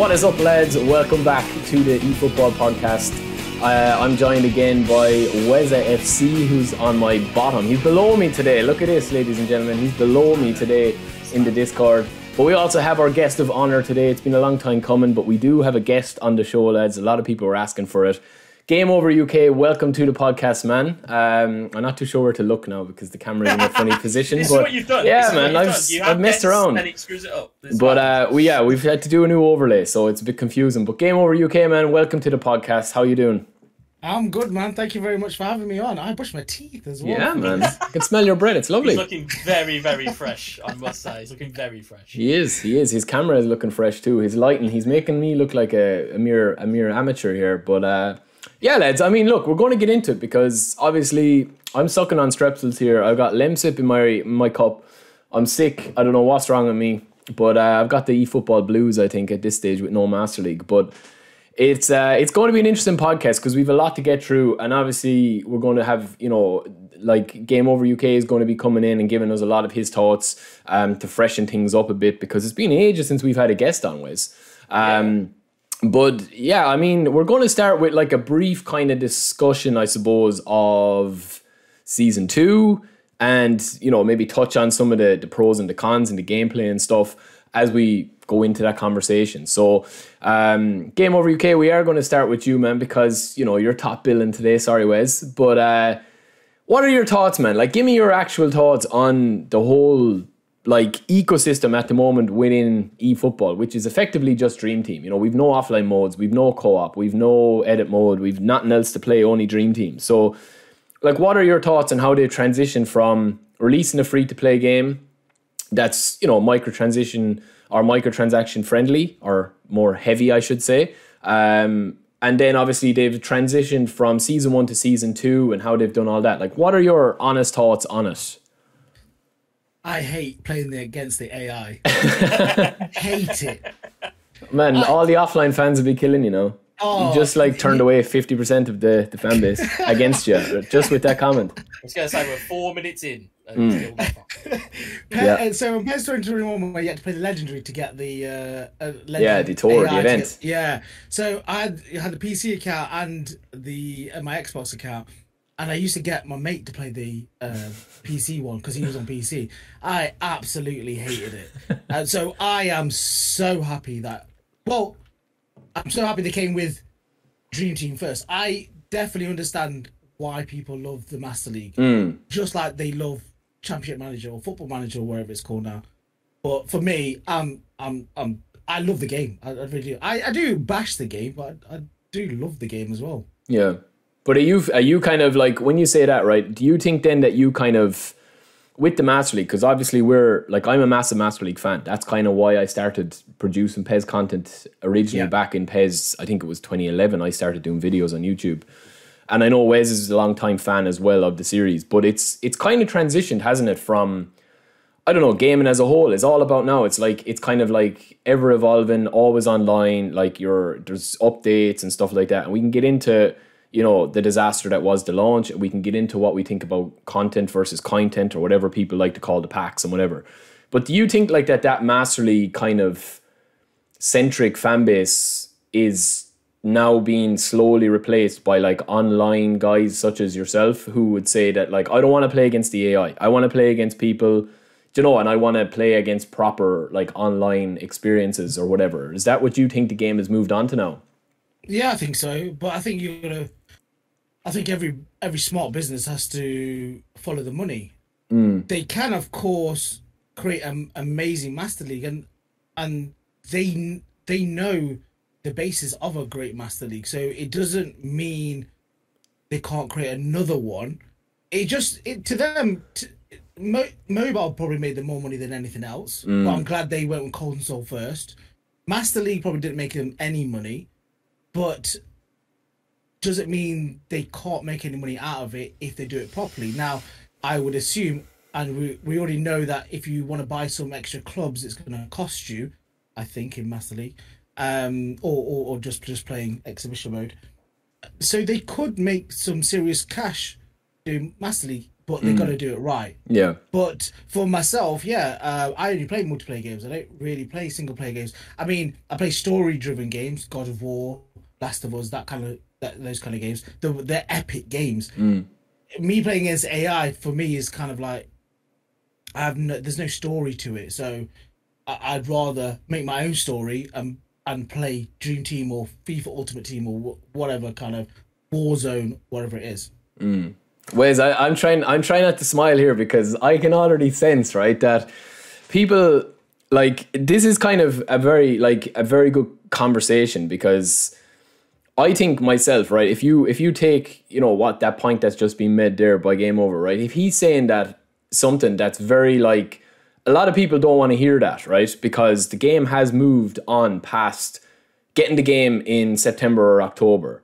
What is up, lads? Welcome back to the eFootball podcast. Uh, I'm joined again by Weza FC, who's on my bottom. He's below me today. Look at this, ladies and gentlemen. He's below me today in the Discord. But we also have our guest of honor today. It's been a long time coming, but we do have a guest on the show, lads. A lot of people are asking for it. Game Over UK, welcome to the podcast, man. Um, I'm not too sure where to look now because the camera's in a funny position. this but is what you've done. Yeah, This man, I've, done. You I've messed around. And it screws it up. It's But uh, we yeah, we've had to do a new overlay, so it's a bit confusing. But Game Over UK, man, welcome to the podcast. How you doing? I'm good, man. Thank you very much for having me on. I brush my teeth as well. Yeah, man. I can smell your bread. It's lovely. He's looking very, very fresh. I must say, he's looking very fresh. He is. He is. His camera is looking fresh too. His lighting. He's making me look like a, a mere a mere amateur here. But uh, yeah, lads. I mean, look, we're going to get into it because obviously I'm sucking on strepsils here. I've got Lemsip in my my cup. I'm sick. I don't know what's wrong with me, but uh, I've got the eFootball blues. I think at this stage with no Master League, but. It's uh, it's going to be an interesting podcast because we've a lot to get through, and obviously we're going to have you know like Game Over UK is going to be coming in and giving us a lot of his thoughts um, to freshen things up a bit because it's been ages since we've had a guest on Wes. Um, But yeah, I mean, we're going to start with like a brief kind of discussion, I suppose, of season two, and you know maybe touch on some of the, the pros and the cons and the gameplay and stuff as we go into that conversation. So, um, Game Over UK, we are going to start with you, man, because you know you're top billing today. Sorry, Wes, but uh, what are your thoughts, man? Like, give me your actual thoughts on the whole like ecosystem at the moment within eFootball, which is effectively just Dream Team. You know, we've no offline modes, we've no co-op, we've no edit mode, we've nothing else to play, only Dream Team. So, like, what are your thoughts on how they transition from releasing a free-to-play game that's you know micro transition or microtransaction friendly or more heavy, I should say. Um, and then obviously they've transitioned from season one to season two and how they've done all that. Like, what are your honest thoughts on it? I hate playing the against the AI. hate it. Man, all the offline fans will be killing you know. Oh, you just like turned away fifty percent of the, the fan base against you just with that comment. I was going to say we're four minutes in. And still not fucked. Yeah. And so on PS 21, where you had to play the legendary to get the uh, uh, legend Yeah, the tour, the AI to event. get- yeah. So I had, I had the PC account and the uh, my Xbox account, and I used to get my mate to play the uh, PC one because he was on PC. I absolutely hated it, and so I am so happy that well, I'm so happy they came with Dream Team first. I definitely understand why people love the Master League, Hmm. just like they love Championship Manager or Football Manager or wherever it's called now. But for me, I'm I'm I'm I love the game. I, I really do. I, I do bash the game, but I, I do love the game as well. Yeah. But are you are you kind of like when you say that, right? Do you think then that you kind of with the Master League, because obviously we're like I'm a massive Master League fan. That's kind of why I started producing PES content originally Yeah. back in PES. I think it was 2011. I started doing videos on YouTube, and I know Wes is a long time fan as well of the series. But it's it's kind of transitioned, hasn't it? From I don't know, gaming as a whole is all about now. It's like it's kind of like ever evolving, always online. Like your there's updates and stuff like that, and we can get into you know the disaster that was the launch. We can get into what we think about content versus content or whatever people like to call the packs and whatever. But do you think like that that Master League kind of centric fan base is now being slowly replaced by like online guys such as yourself who would say that like I don't want to play against the AI. I want to play against people, do you know, and I want to play against proper like online experiences or whatever. Is that what you think the game has moved on to now? Yeah, I think so. But I think you're gonna. I think every every smart business has to follow the money. Mm. They can, of course, create an amazing master league, and and they they know the basis of a great master league. So it doesn't mean they can't create another one. It just it to them. T- Mo- mobile probably made them more money than anything else. But mm. I'm glad they went with console first. Master League probably didn't make them any money, but does it mean they can't make any money out of it if they do it properly? Now, I would assume, and we, we already know that if you want to buy some extra clubs, it's going to cost you, I think, in Master League, um, or, or, or just, just playing exhibition mode. So they could make some serious cash doing Master League, but they've got to do it right. Yeah. But for myself, yeah, uh, I only play multiplayer games. I don't really play single player games. I mean, I play story driven games, God of War, Last of Us, that kind of that, those kind of games. The, they're epic games. Me playing against AI for me is kind of like I have no, there's no story to it, so I, I'd rather make my own story and and play Dream Team or FIFA Ultimate Team or wh- whatever kind of Warzone, whatever it is. Mm. Wes, I, I'm trying. I'm trying not to smile here because I can already sense right that people like this is kind of a very like a very good conversation because I think myself right. If you if you take you know what that point that's just been made there by Game Over right. If he's saying that something that's very like a lot of people don't want to hear that right because the game has moved on past getting the game in September or October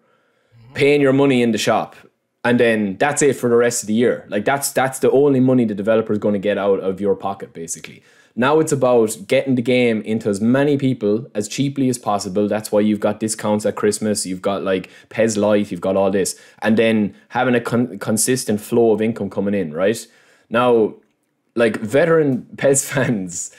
paying your money in the shop and then that's it for the rest of the year like that's that's the only money the developer is going to get out of your pocket basically now it's about getting the game into as many people as cheaply as possible that's why you've got discounts at christmas you've got like PES Lite, you've got all this and then having a con- consistent flow of income coming in right now like veteran PES fans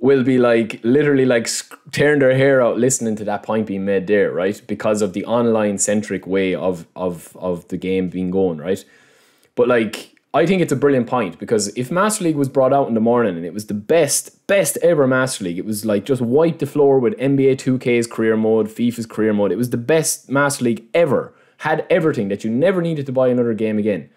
will be like literally like tearing their hair out listening to that point being made there, right? Because of the online centric way of of of the game being going, right? But like I think it's a brilliant point because if Master League was brought out in the morning and it was the best, best ever Master League, it was like just wipe the floor with NBA 2K's career mode, FIFA's career mode. It was the best Master League ever. Had everything that you never needed to buy another game again.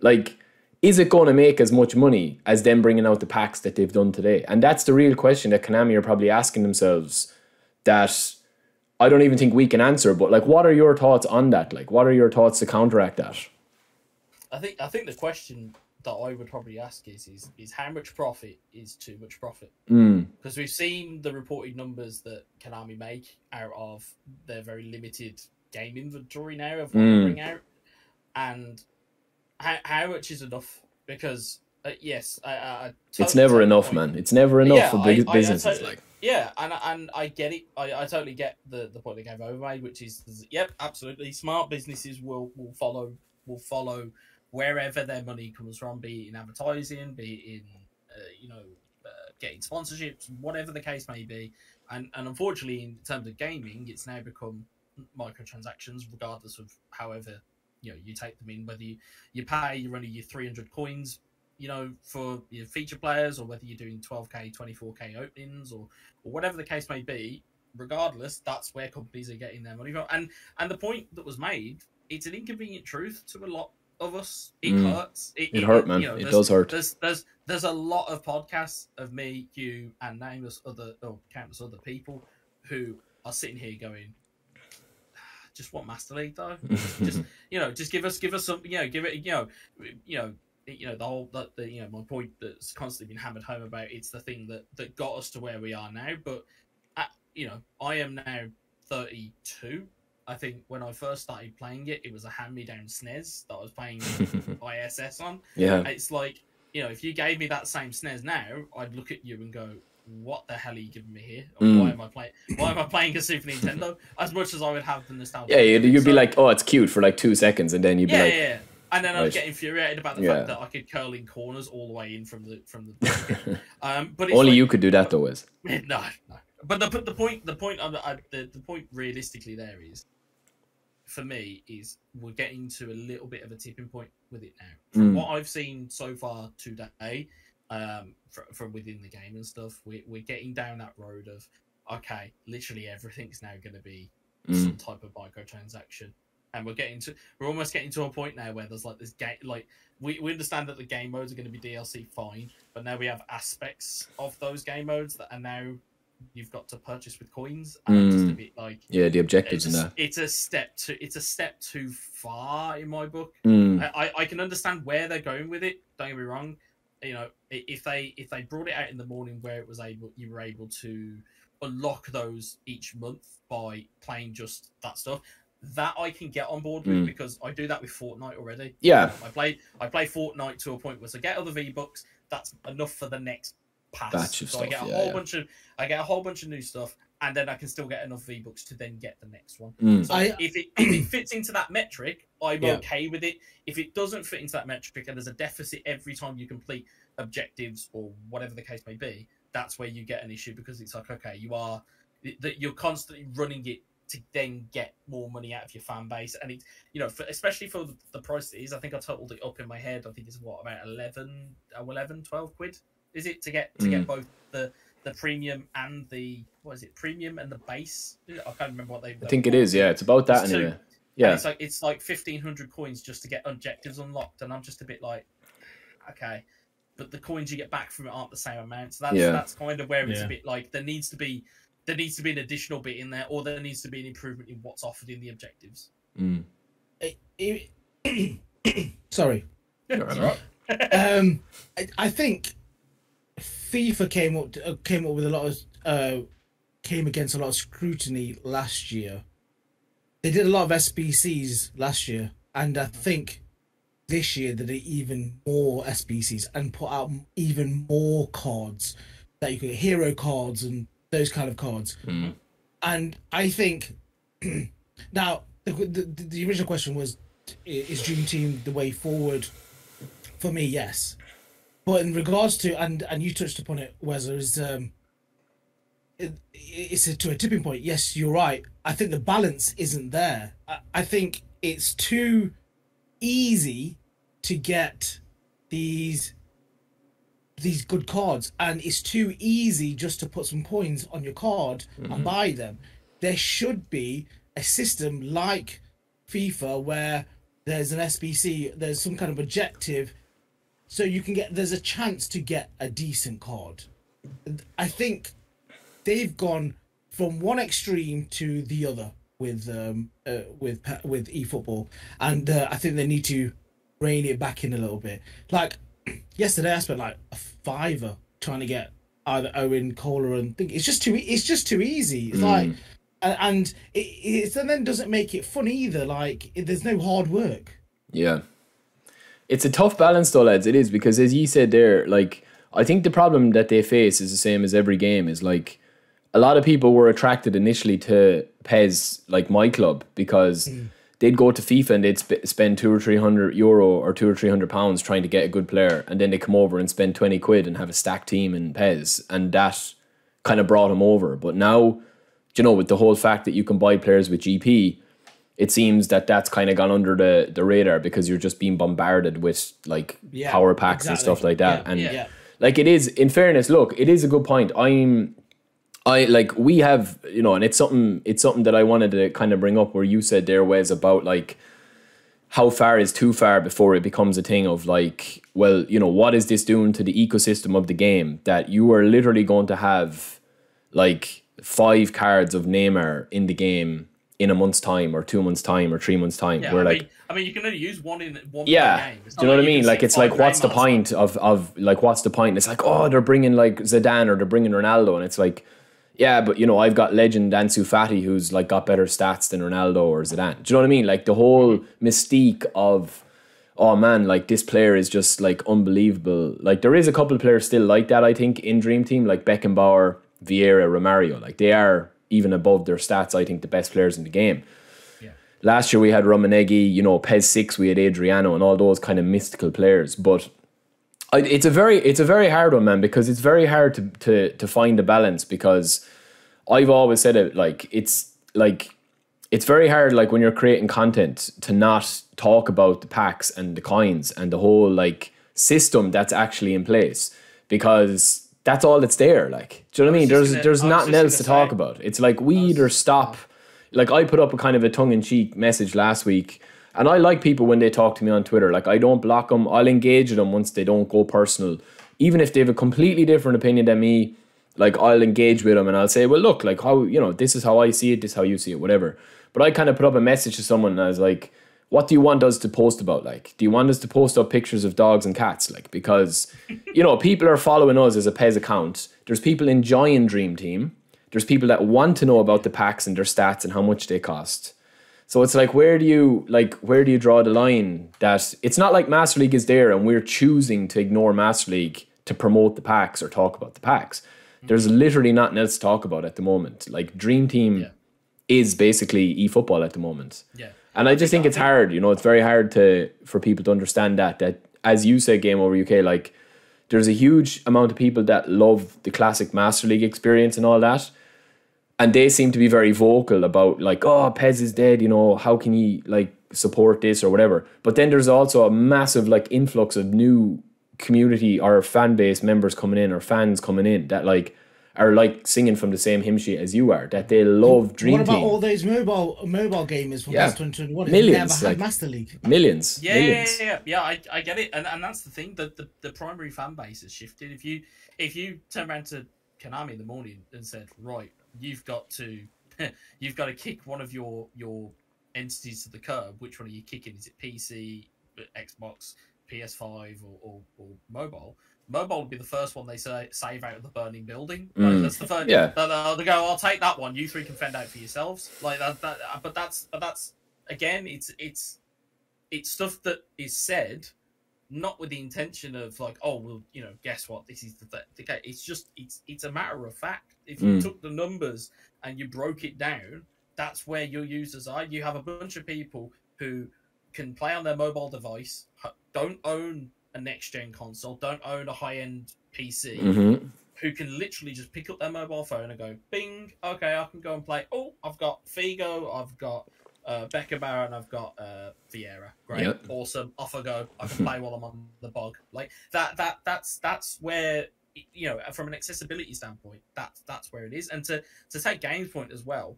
Like, is it going to make as much money as them bringing out the packs that they've done today? And that's the real question that Konami are probably asking themselves. That I don't even think we can answer. But like, what are your thoughts on that? Like, what are your thoughts to counteract that? I think I think the question that I would probably ask is is is how much profit is too much profit? Mm, Because we've seen the reported numbers that Konami make out of their very limited game inventory now of what Mm. they bring out, and how how much is enough? Because uh, yes, I, I, I it's never enough, point. man. It's never enough Yeah, for I- big I- I businesses. totally- like, Yeah, and and I get it. I, I totally get the, the point they gave over made, which is, is yep, absolutely. Smart businesses will will follow will follow wherever their money comes from, be it in advertising, be it in uh, you know uh, getting sponsorships, whatever the case may be. And and unfortunately, in terms of gaming, it's now become microtransactions, regardless of however you know you take them in. Whether you you pay, you're only your three hundred coins you know, for your feature players, or whether you're doing 12k, 24k openings, or or whatever the case may be. Regardless, that's where companies are getting their money from. And and the point that was made, it's an inconvenient truth to a lot of us. It Mm. hurts. it hurt, man. you know, it does hurt. There's there's there's a lot of podcasts of me, you, and nameless other or countless other people who are sitting here going, just want Master League though. just you know, just give us give us some you know, give it you know, you know, you know the whole that the you know my point that's constantly been hammered home about it's the thing that that got us to where we are now. But at, you know, I am now thirty two. I think when I first started playing it, it was a hand me down SNES that I was playing ISS on. yeah. It's like you know, if you gave me that same SNES now, I'd look at you and go. What the hell are you giving me here? Mm. Why am I playing? Why am I playing a Super Nintendo? As much as I would have the nostalgia. Yeah, you'd, you'd be like, oh, it's cute for like two seconds, and then you'd be yeah, like, yeah, yeah. And then I'd get infuriated about the Yeah. fact that I could curl in corners all the way in from the from the. um, but it's only like- you could do that though, is No, no. But the the point the point of the the point realistically there is, for me, is we're getting to a little bit of a tipping point with it now. From Mm. what I've seen so far today, um, from, from within the game and stuff, we we're getting down that road of okay, literally everything's now going to be Mm. some type of microtransaction. And we're getting to we're almost getting to a point now where there's like this game like we, we understand that the game modes are going to be DLC fine, but now we have aspects of those game modes that are now you've got to purchase with coins and it's just a Mm. bit like Yeah, the objectives and a, that. it's a step too it's a step too far in my book. Mm. I, I- I can understand where they're going with it. Don't get me wrong. You know, if they if they brought it out in the morning where it was able you were able to unlock those each month by playing just that stuff, that I can get on board with Mm. because I do that with Fortnite already. Yeah, I play I play Fortnite to a point where so I get other V bucks. That's enough for the next pass. Batch of so I get a yeah, whole yeah. bunch of I get a whole bunch of new stuff. and then I can still get enough V bucks to then get the next one. Mm. So I- if it if it fits into that metric, I'm Yeah. okay with it. If it doesn't fit into that metric and there's a deficit every time you complete objectives or whatever the case may be, that's where you get an issue because it's like okay, you are that you're constantly running it to then get more money out of your fan base, and it you know for, especially for the, the price it is. I think I totaled it up in my head. I think it's what about 11, uh, 11 12 quid is it to get to Mm. get both the the premium and the what is it premium and the base? I can't remember what they. I think it is. Yeah, it's about that It's two. anyway. And Yeah, it's like it's like fifteen hundred coins just to get objectives unlocked, and I'm just a bit like, okay, but the coins you get back from it aren't the same amount. So that's Yeah. that's kind of where it's Yeah. a bit like there needs to be there needs to be an additional bit in there, or there needs to be an improvement in what's offered in the objectives. Mm. It- it- sorry. That's um, I, I think FIFA came up uh, came up with a lot of uh, came against a lot of scrutiny last year. They did a lot of SBCs last year, and I think this year they did even more SBCs and put out even more cards that you could hero cards and those kind of cards. Mm. And I think now the, the the original question was is Dream Team the way forward? For me, yes. But in regards to and and you touched upon it, Wezza, is um, it, it's a, to a tipping point. Yes, you're right. I think the balance isn't there. I, I think it's too easy to get these these good cards, and it's too easy just to put some coins on your card and buy them. There should be a system like FIFA where there's an SBC, there's some kind of objective, so you can get there's a chance to get a decent card. I think they've gone from one extreme to the other with um uh, with with eFootball, and uh, I think they need to rein it back in a little bit. Like yesterday, I spent like a fiver trying to get either Owen Kohler and think it's just too it's just too easy. It's like and, it, it and then doesn't make it fun either. Like it, there's no hard work. Yeah. It's a tough balance though, lads. It is because as you said there, like I think the problem that they face is the same as every game. Is like a lot of people were attracted initially to PES, like my club, because mm. they'd go to FIFA and they'd sp- spend two or three hundred euro or two or three hundred pounds trying to get a good player, and then they come over and spend twenty quid and have a stacked team in PES, and that kind of brought them over. But now, you know, with the whole fact that you can buy players with GP, it seems that that's kind of gone under the, the radar because you're just being bombarded with like Yeah, power packs and stuff like that. Yeah, and. Yeah. like it is, in fairness, look, it is a good point. I'm, I like we have, you know, and it's something, it's something that I wanted to kind of bring up where you said there was about like how far is too far before it becomes a thing of like, well, you know, what is this doing to the ecosystem of the game that you are literally going to have like five cards of Neymar in the game in a month's time or two months time or three months time. Yeah, where I like mean, I mean, you can only use one in one yeah, game. Do you know what I mean? Like it's like, what's the point of of like what's the point? It's like, oh, they're bringing like Zidane or they're bringing Ronaldo, and it's like, yeah, but you know, I've got legend Ansu Fati who's like got better stats than Ronaldo or Zidane. Do you know what I mean? Like the whole mm-hmm. mystique of, oh man, like this player is just like unbelievable. Like there is a couple of players still like that. I think in Dream Team, like Beckenbauer, Vieira, Romario, like they are even above their stats. I think the best players in the game. Last year we had Romanegi, you know, PES six, we had Adriano, and all those kind of mystical players. But I, it's a very, it's a very hard one, man, because it's very hard to to to find a balance. Because I've always said it, like it's like it's very hard, like when you're creating content, to not talk about the packs and the coins and the whole like system that's actually in place, because that's all that's there. Like, do you know what I mean? There's gonna- there's nothing else to gonna talk about. It's like we either stop like I put up a kind of a tongue in cheek message last week, and I like people when they talk to me on Twitter. Like I don't block them. I'll engage with them once they don't go personal, even if they have a completely different opinion than me. Like I'll engage with them and I'll say, well, look, like how you know this is how I see it, this is how you see it, whatever. But I kind of put up a message to someone and I was like, what do you want us to post about? Like, do you want us to post up pictures of dogs and cats? Like, because you know people are following us as a PES account. There's people enjoying Dream Team there's people that want to know about the packs and their stats and how much they cost. So it's like where do you like where do you draw the line that it's not like Master League is there and we're choosing to ignore Master League to promote the packs or talk about the packs. Mm-hmm. There's literally nothing else to talk about at the moment. Like Dream Team Yeah. is basically eFootball at the moment. Yeah. And I just think it's hard, you know, it's very hard to for people to understand that that as you say Game Over UK like there's a huge amount of people that love the classic Master League experience and all that. And they seem to be very vocal about like, oh, PES is dead, you know, how can he like support this or whatever. But then there's also a massive like influx of new community or fan base members coming in or fans coming in that like are like singing from the same hymn sheet as you are, that they love Dream what about Team. all those mobile mobile gamers from Yeah. PES 2021 who Millions, never had like- Master League? Millions. Yeah, yeah, millions. yeah, yeah, yeah. I, I get it, and and that's the thing. that the, the primary fan base has shifted. If you if you turn around to Konami in the morning and said, right, you've got to you've got to kick one of your your entities to the curb. Which one are you kicking? Is it PC, Xbox, PS5, or, or, or mobile? Mobile would be the first one they say save out of the burning building. Like, Mm. that's the first. Yeah. They'll, go, I'll take that one. You three can fend out for yourselves. Like that. that but that's but that's again, it's it's it's stuff that is said not with the intention of like oh well you know guess what this is the, th- the case it's just it's it's a matter of fact if you Mm. took the numbers and you broke it down that's where your users are you have a bunch of people who can play on their mobile device don't own a next gen console don't own a high end pc hmm who can literally just pick up their mobile phone and go, Bing, okay, I can go and play. Oh, I've got Figo, I've got uh, Beckenbauer, and I've got uh, Vieira. Great, Yep. awesome. Off I go. I can play while I'm on the bog. Like that. That that's that's where you know from an accessibility standpoint, that's that's where it is. And to to take Games Point as well,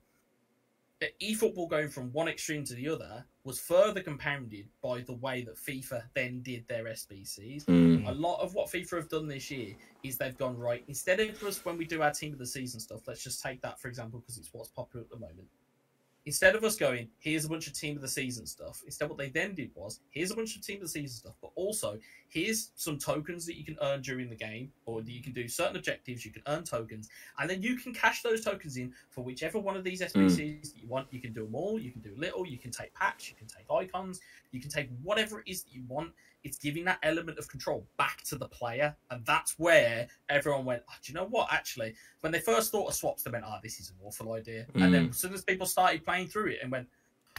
eFootball going from one extreme to the other was further compounded by the way that FIFA then did their SBCs Mm. a lot of what FIFA have done this year is they've gone right instead of us when we do our team of the season stuff. Let's just take that for example because it's what's popular at the moment. Instead of us going, here's a bunch of team of the season stuff. Instead, what they then did was, here's a bunch of team of the season stuff, but also here's some tokens that you can earn during the game, or that you can do certain objectives. You can earn tokens, and then you can cash those tokens in for whichever one of these hmm. SBCs that you want. You can do them all. You can do little. You can take packs. You can take icons. You can take whatever it is that you want it's giving that element of control back to the player, and that's where everyone went. Oh, do you know what? Actually, when they first thought of swaps, they went, "Ah, this is an awful idea." And then as soon as people started playing through it and went,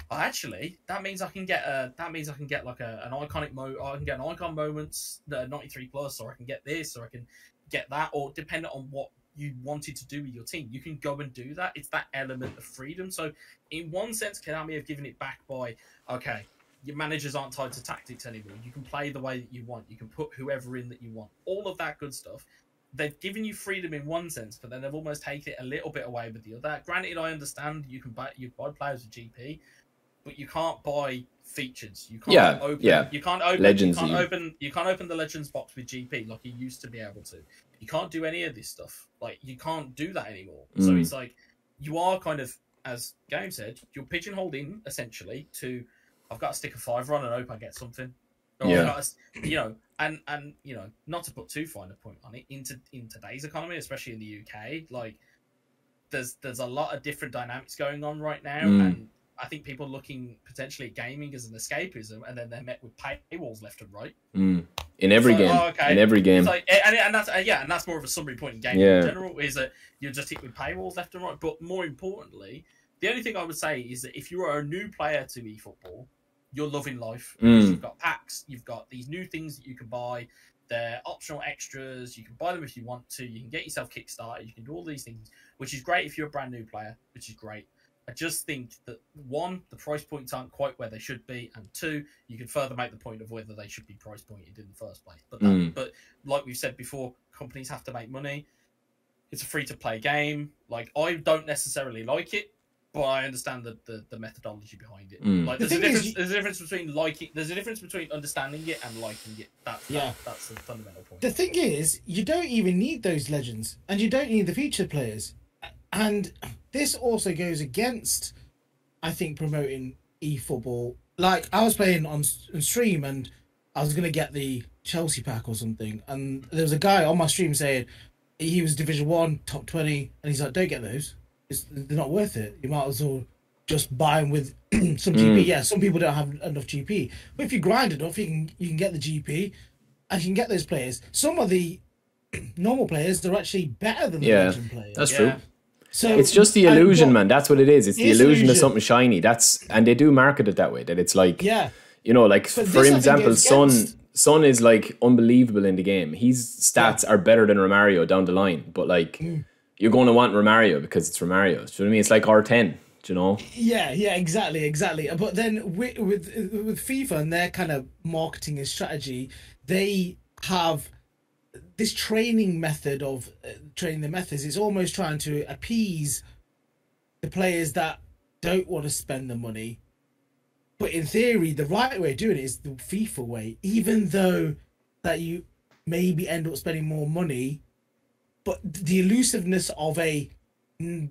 "Oh, actually, that means I can get a that means I can get like a, an iconic mo. I can get an icon moments, the ninety three plus, or I can get this, or I can get that, or dependent on what you wanted to do with your team, you can go and do that. It's that element of freedom. So, in one sense, Konami have given it back by okay your managers aren't tied to tactics anymore. You can play the way that you want. You can put whoever in that you want. All of that good stuff. They've given you freedom in one sense, but then they've almost taken it a little bit away with the other. Granted, I understand you can buy you buy players with GP, but you can't buy features. You can't Yeah, open. yeah. You can't open. Legends You can't open. You can't open the Legends box with GP like you used to be able to. You can't do any of this stuff. Like you can't do that anymore. So Mm. it's like you are kind of, as Game said, you're pigeonholed in essentially to I've got to stick a fiver on and hope I get something. Or Yeah. to you know, and and you know, not to put too fine a point on it, into in today's economy, especially in the UK, like there's there's a lot of different dynamics going on right now, Mm. and I think people looking potentially at gaming as an escapism, and then they're met with paywalls left and right. Mm. In every So, game. oh, okay. In every game. Like, and, and that's uh, yeah, and that's more of a summary point in gaming Yeah. in general is that you're just hit with paywalls left and right. But more importantly, the only thing I would say is that if you are a new player to eFootball, you're loving life. Mm. You've got packs, you've got these new things that you can buy. They're optional extras. You can buy them if you want to. You can get yourself Kickstarter. You can do all these things, which is great if you're a brand new player, which is great. I just think that one, the price points aren't quite where they should be, and two, you can further make the point of whether they should be price pointed in the first place. But that, Mm. but like we've said before, companies have to make money. It's a free to play game. Like I don't necessarily like it, but I understand the, the, the methodology behind it. Mm. Like The there's a thing is, difference. There's a difference between liking. There's a difference between understanding it and liking it. That's Yeah. that, that's the fundamental point. The thing is, you don't even need those legends, and you don't need the featured players. And this also goes against, I think, promoting eFootball. Like I was playing on, on stream, and I was gonna get the Chelsea pack or something, and there was a guy on my stream saying he was Division One, top twenty, and he's like, "Don't get those. It's, they're not worth it. You might as well." Just buy them with some GP. Yeah, some people don't have enough GP, but if you grind enough, you can you can get the GP and you can get those players. Some of the normal players they're actually better than the Yeah, legend players. That's Yeah. true. so It's just the illusion, what- man. That's what it is. It's the It's illusion of something shiny. That's and they do market it that way. That it's like Yeah, you know, like But for this, I think, example, Son against- Son is like unbelievable in the game. His stats are better than Romario down the line. But like Mm. You're going to want Romario because it's Romario. Do you know what I mean? It's like R ten. Do you know? yeah, yeah, exactly, exactly. But then with with with FIFA and their kind of marketing and strategy, they have this training method of uh, training the methods. It's almost trying to appease the players that don't want to spend the money. But in theory, the right way of doing it is the FIFA way, even though that you maybe end up spending more money. But the elusiveness of a mm,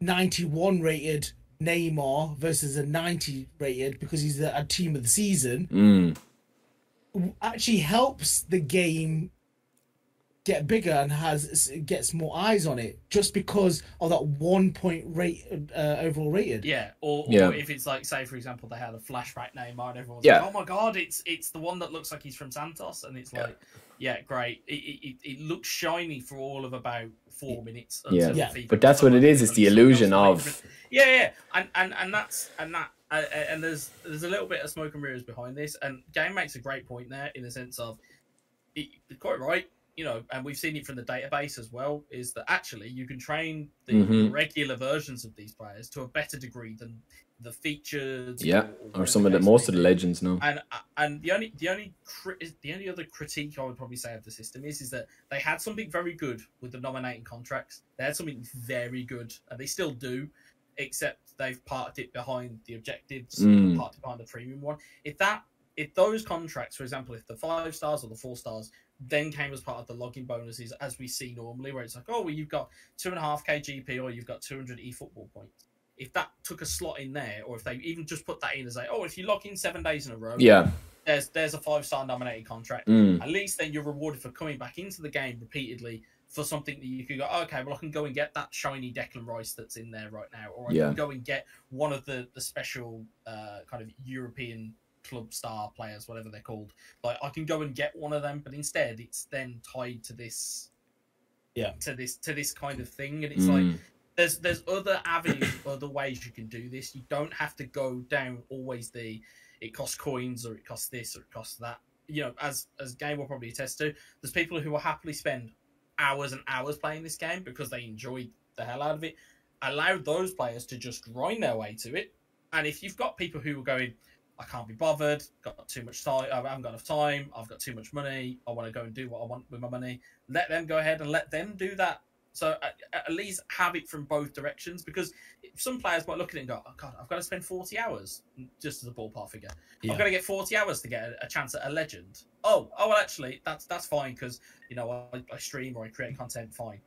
91 rated Neymar versus a 90 rated because he's a, a team of the season Mm. actually helps the game get bigger and has gets more eyes on it just because of that one point rate uh, overall rated. Yeah, or, or Yeah. if it's like, say, for example, they had a flashback Neymar and everyone's Yeah. like, "Oh my god, it's it's the one that looks like he's from Santos," and it's Yeah. like, "Yeah, great. It, it, it- it looks shiny for all of about four minutes." Yeah. until Yeah. FIFA But that's what it is. It's the illusion of yeah, yeah, and and and that's and that uh, uh, and there's there's a little bit of smoke and mirrors behind this, and game makes a great point there in the sense of, it, quite right, you know, and we've seen it from the database as well, is that actually you can train the Mhm. regular versions of these players to a better degree than the featured, yeah. Or whatever some of the most of the legends now. And uh, and the only the only the only other critique I would probably say of the system is is that they had something very good with the nominating contracts. They had something very good, and they still do, except they've parked it behind the objectives, Mm. parked it behind the premium one. If that if those contracts, for example, if the five stars or the four stars then came as part of the login bonuses, as we see normally, where it's like, oh, well, you've got two and a half KGP or you've got 200 e football points. If that took a slot in there, or if they even just put that in as a, oh, if you log in seven days in a row, Yeah. there's there's a five star nominated contract. Mm. At least then you're rewarded for coming back into the game repeatedly for something that you could go, okay, well I can go and get that shiny Declan Rice that's in there right now, or I Yeah. can go and get one of the the special uh, kind of European club star players, whatever they're called. Like I can go and get one of them, but instead it's then tied to this, Yeah. to this to this kind of thing, and it's like Mm. there's there's other avenues, other ways you can do this. You don't have to go down always the it costs coins or it costs this or it costs that. You know, as as game will probably attest to, there's people who will happily spend hours and hours playing this game because they enjoy the hell out of it. Allow those players to just grind their way to it. And if you've got people who are going, I can't be bothered, got too much time, I haven't got enough time, I've got too much money, I want to go and do what I want with my money, let them go ahead and let them do that. So at, at least have it from both directions because some players might look at it and go, "Oh God, I've got to spend forty hours just as a ballpark figure. Yeah. I've got to get forty hours to get a, a chance at a legend." Oh, oh well, actually, that's that's fine because you know I, I stream or I create content, fine.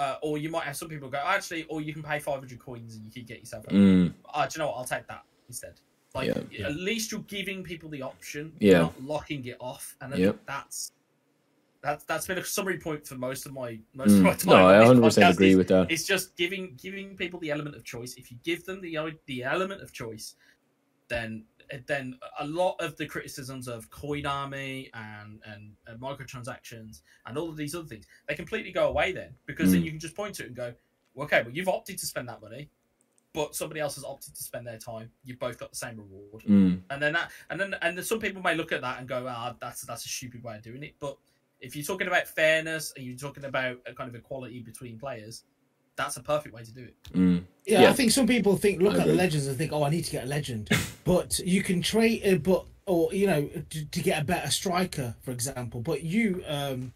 Uh, or you might have some people go, actually, or you can pay five hundred coins and you can get yourself. A, Mm. uh, do you know what? I'll take that instead. Like Yeah. at least you're giving people the option, Yeah. not locking it off, and I Yep. think that's that's that's been a summary point for most of my most of my Mm. time. No, I 100 percent agree is- with that. it's just giving giving people the element of choice. If you give them the the element of choice, then then a lot of the criticisms of coin army and, and and microtransactions and all of these other things they completely go away then because then Mm. you can just point to it and go, well, okay, well you've opted to spend that money, but somebody else has opted to spend their time. You've both got the same reward Mm. and then that and then and then some people may look at that and go ah that's that's a stupid way of doing it but if you're talking about fairness and you're talking about a kind of equality between players that's a perfect way to do it Mm. Yeah, Yeah. I think some people think look at the legends and think, oh, I need to get a legend, but you can trade, uh, but or you know, to, to get a better striker, for example. But you, um,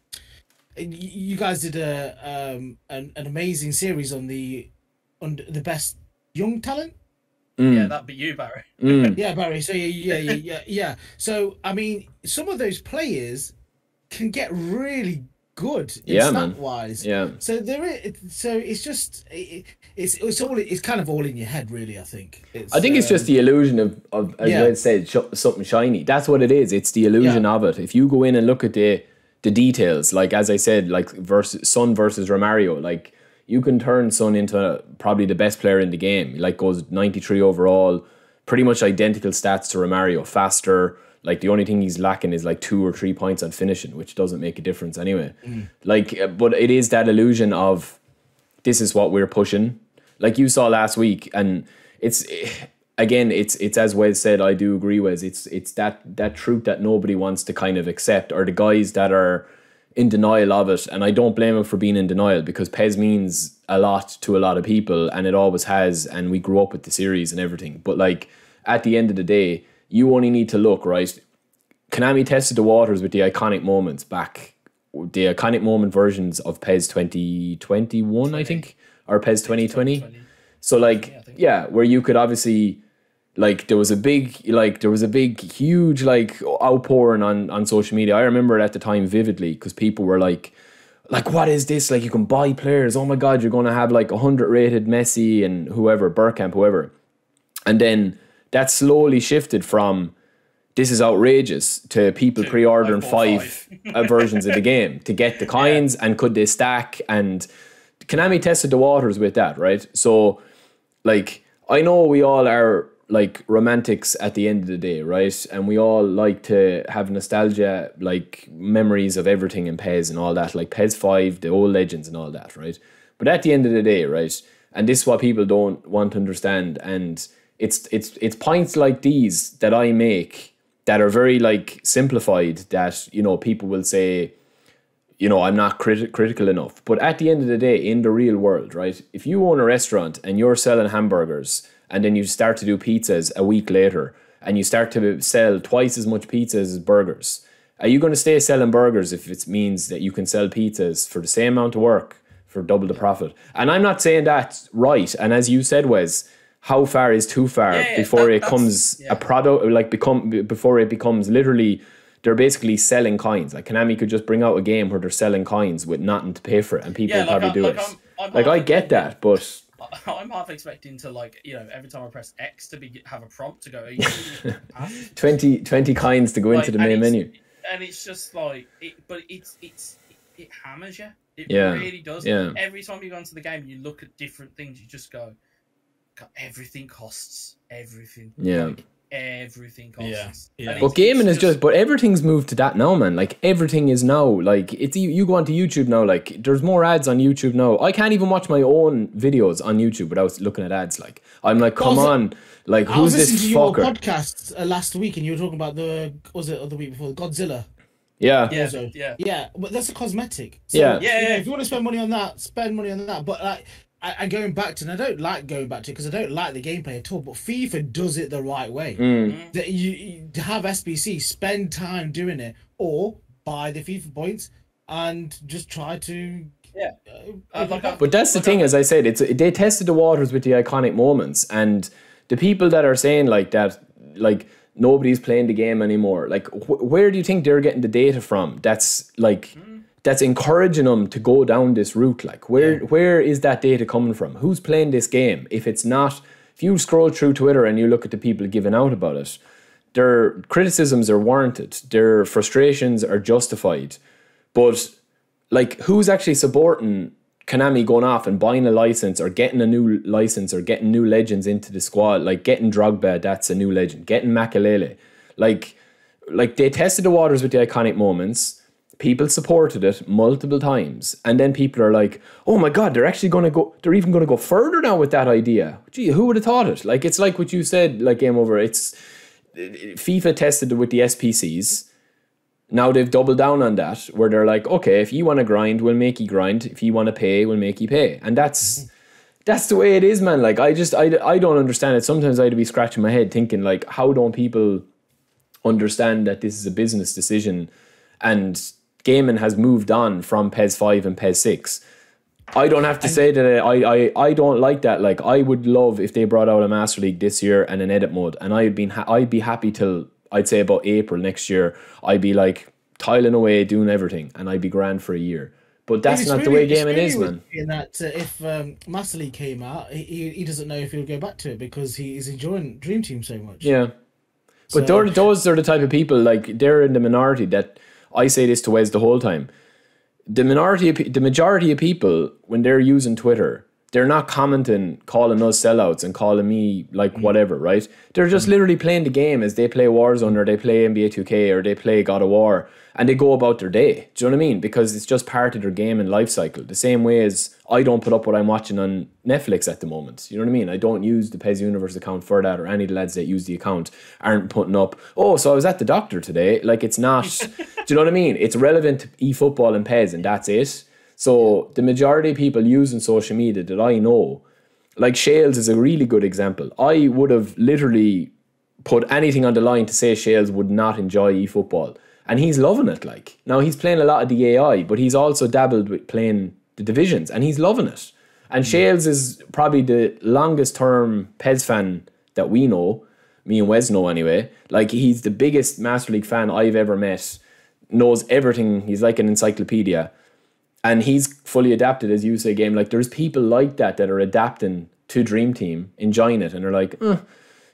you guys did a um an, an amazing series on the on the best young talent. Mm. yeah that'd be you barry Mm. Yeah, Barry. So yeah, yeah, yeah, yeah, yeah. So I mean, some of those players can get really good, in Yeah, stat wise. Yeah. So there is. So it's just it, it's it's all it's kind of all in your head, really. I think. It's, I think it's just um, the illusion of, of as Yeah. Red said, sh- something shiny. That's what it is. It's the illusion of it. If you go in and look at the the details, like as I said, like versus Son versus Romario, like you can turn Son into probably the best player in the game. Like goes ninety three overall, pretty much identical stats to Romario, faster, Like the only thing he's lacking is like two or three points on finishing, which doesn't make a difference anyway. Like, uh, but it is that illusion of this is what we're pushing. Like you saw last week, and it's again, it's it's as Wes said. I do agree, Wes. It's it's that that truth that nobody wants to kind of accept, or the guys that are in denial of it. And I don't blame him for being in denial because PES means a lot to a lot of people, and it always has. And we grew up with the series and everything. But like at the end of the day, you only need to look right. Konami tested the waters with the iconic moments back, the iconic moment versions of PES 2021, I think, or PES 2020. So like, yeah, where you could obviously like there was a big like there was a big huge like outpouring on on social media. I remember it at the time vividly because people were like like what is this? Like you can buy players. Oh my god, you're going to have like a 100 rated Messi and whoever, Bergkamp, whoever. And then that slowly shifted from this is outrageous to people pre-ordering five, five versions of the game to get the coins and could they stack and Konami tested the waters with that, right? So like I know we all are like romantics at the end of the day, right? And we all like to have nostalgia, like memories of everything in PES and all that, like PES 5, the old legends and all that, right? But at the end of the day, right? And this is what people don't want to understand. And it's it's it's points like these that I make that are very like simplified that, you know, people will say, you know, I'm not criti- critical enough. But at the end of the day, in the real world, right? If you own a restaurant and you're selling hamburgers and then you start to do pizzas a week later and you start to sell twice as much pizzas as burgers, are you going to stay selling burgers if it means that you can sell pizzas for the same amount of work for double the profit? And I'm not saying that's right. And as you said, Wes, how far is too far Yeah, yeah, before that- it comes yeah. a product like become before it becomes literally they're basically selling coins. Like Konami could just bring out a game where they're selling coins with nothing to pay for it, and people like probably I- do like it. I'm- I'm like I get that, but I'm half expecting to like you know every time I press X to be have a prompt to go. Are you 20, 20 coins to go into the main menu. and it's just like it, but it's it's it, it hammers you. It Yeah, really does. yeah. Every time you go into the game, you look at different things. You just go, everything costs everything. Yeah. Like, everything costs. Yeah, yeah. But gaming is just, but everything's moved to that now, man. Like everything is now, like it's you, you go onto YouTube now. Like there's more ads on YouTube now. I can't even watch my own videos on YouTube without looking at ads. Like I'm like, come Also, on, like I was who's listening this to your fucker? podcast uh, last week, and you were talking about the was it the week before Godzilla? Yeah, Yeah, Also, yeah. yeah, but that's a cosmetic. So, Yeah. Yeah, you yeah. if you want to spend money on that, spend money on that. But like, I, I going back to, and I don't like going back to because I don't like the gameplay at all. But FIFA does it the right way. Mm. That you, you have SBC, spend time doing it, or buy the FIFA points and just try to. Yeah. Uh, Uh, But that's the thing, as I said, it's they tested the waters with the iconic moments, and the people that are saying like that, like nobody's playing the game anymore. Like, wh- where do you think they're getting the data from? That's like that's encouraging them to go down this route. Like, where where is that data coming from? Who's playing this game? If it's not, if you scroll through Twitter and you look at the people giving out about it, their criticisms are warranted. Their frustrations are justified, but like who's actually supporting Konami going off and buying a license or getting a new license or getting new legends into the squad, like getting Drogba, that's a new legend, getting Makelele. Like like they tested the waters with the iconic moments. People supported it multiple times, and then people are like, "Oh my god, they're actually going to go. They're even going to go further now with that idea." Gee, who would have thought it? Like it's like what you said, like game over. It's FIFA tested it with the SBCs. Now they've doubled down on that, where they're like, okay, if you want to grind, we'll make you grind. If you want to pay, we'll make you pay, and that's mm-hmm. that's the way it is, man. Like I just I, I don't understand it. Sometimes I'd be scratching my head thinking like, how don't people understand that this is a business decision, and gaming has moved on from PES five and PES six. I don't have to say that I, I, I don't like that. Like I would love if they brought out a Master League this year and an edit mode, and I'd been ha- I'd be happy till I'd say about April next year. I'd be like tiling away, doing everything, and I'd be grand for a year. But that's not the way gaming really is, man. In that uh, if um, Master League came out, he- he, doesn't know if he'll go back to it because he is enjoying Dream Team so much. Yeah. But So- those those are the type of people like they're in the minority that I say this to Wes the whole time. The minority, of, the majority of people when they're using Twitter, they're not commenting, calling us sellouts and calling me like mm. whatever, right? They're just mm. literally playing the game as they play Warzone or they play NBA 2K or they play God of War and they go about their day. Do you know what I mean? Because it's just part of their game and life cycle. The same way as I don't put up what I'm watching on Netflix at the moment. You know what I mean? I don't use the PES Universe account for that or any of the lads that use the account aren't putting up, oh, so I was at the doctor today. Like it's not, do you know what I mean? It's relevant to eFootball and PES, and that's it. So the majority of people using social media that I know, like Shales is a really good example. I would have literally put anything on the line to say Shales would not enjoy eFootball. And he's loving it. Like now he's playing a lot of the AI, but he's also dabbled with playing the divisions and he's loving it. And Shales is probably the longest term PES fan that we know. Me and Wes know anyway. Like he's the biggest Master League fan I've ever met. Knows everything. He's like an encyclopedia and he's fully adapted as you say game like there's people like that that are adapting to dream team enjoying it and they're like eh,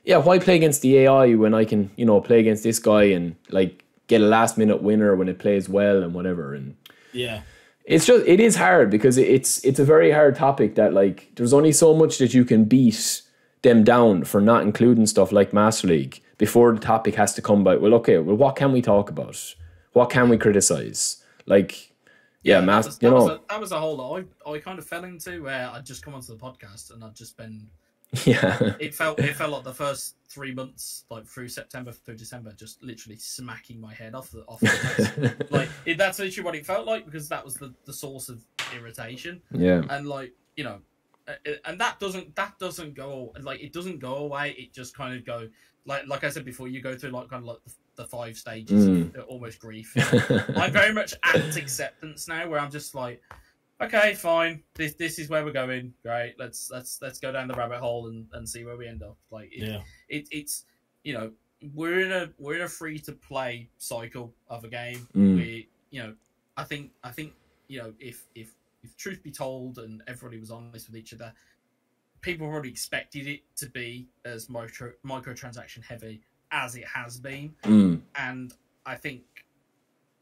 yeah why play against the ai when i can you know play against this guy and like get a last minute winner when it plays well and whatever and Yeah. It's just it is hard because it's it's a very hard topic that like there's only so much that you can beat them down for not including stuff like master league before the topic has to come by. Well okay well what can we talk about? What can we criticize like yeah, that mas- was, you that was know. a, that was a hole that I, I kind of fell into where I'd just come onto the podcast and I'd just been yeah. It felt it felt like the first three months like through September through December just literally smacking my head off the off the desk. like it, that's literally what it felt like because that was the, the source of irritation. Yeah. And like you know and that doesn't that doesn't go like it doesn't go away. It just kind of go like like I said before you go through like kind of like the, the five stages Mm. of almost grief. I'm very much at acceptance now, where I'm just like, okay, fine, this this is where we're going. Great, let's let's let's go down the rabbit hole and, and see where we end up. Like, it, Yeah. it it's you know we're in a we're in a free to play cycle of a game. Mm. We you know I think I think you know if if if truth be told and everybody was honest with each other, people already expected it to be as micro microtransaction heavy as it has been Mm. and I think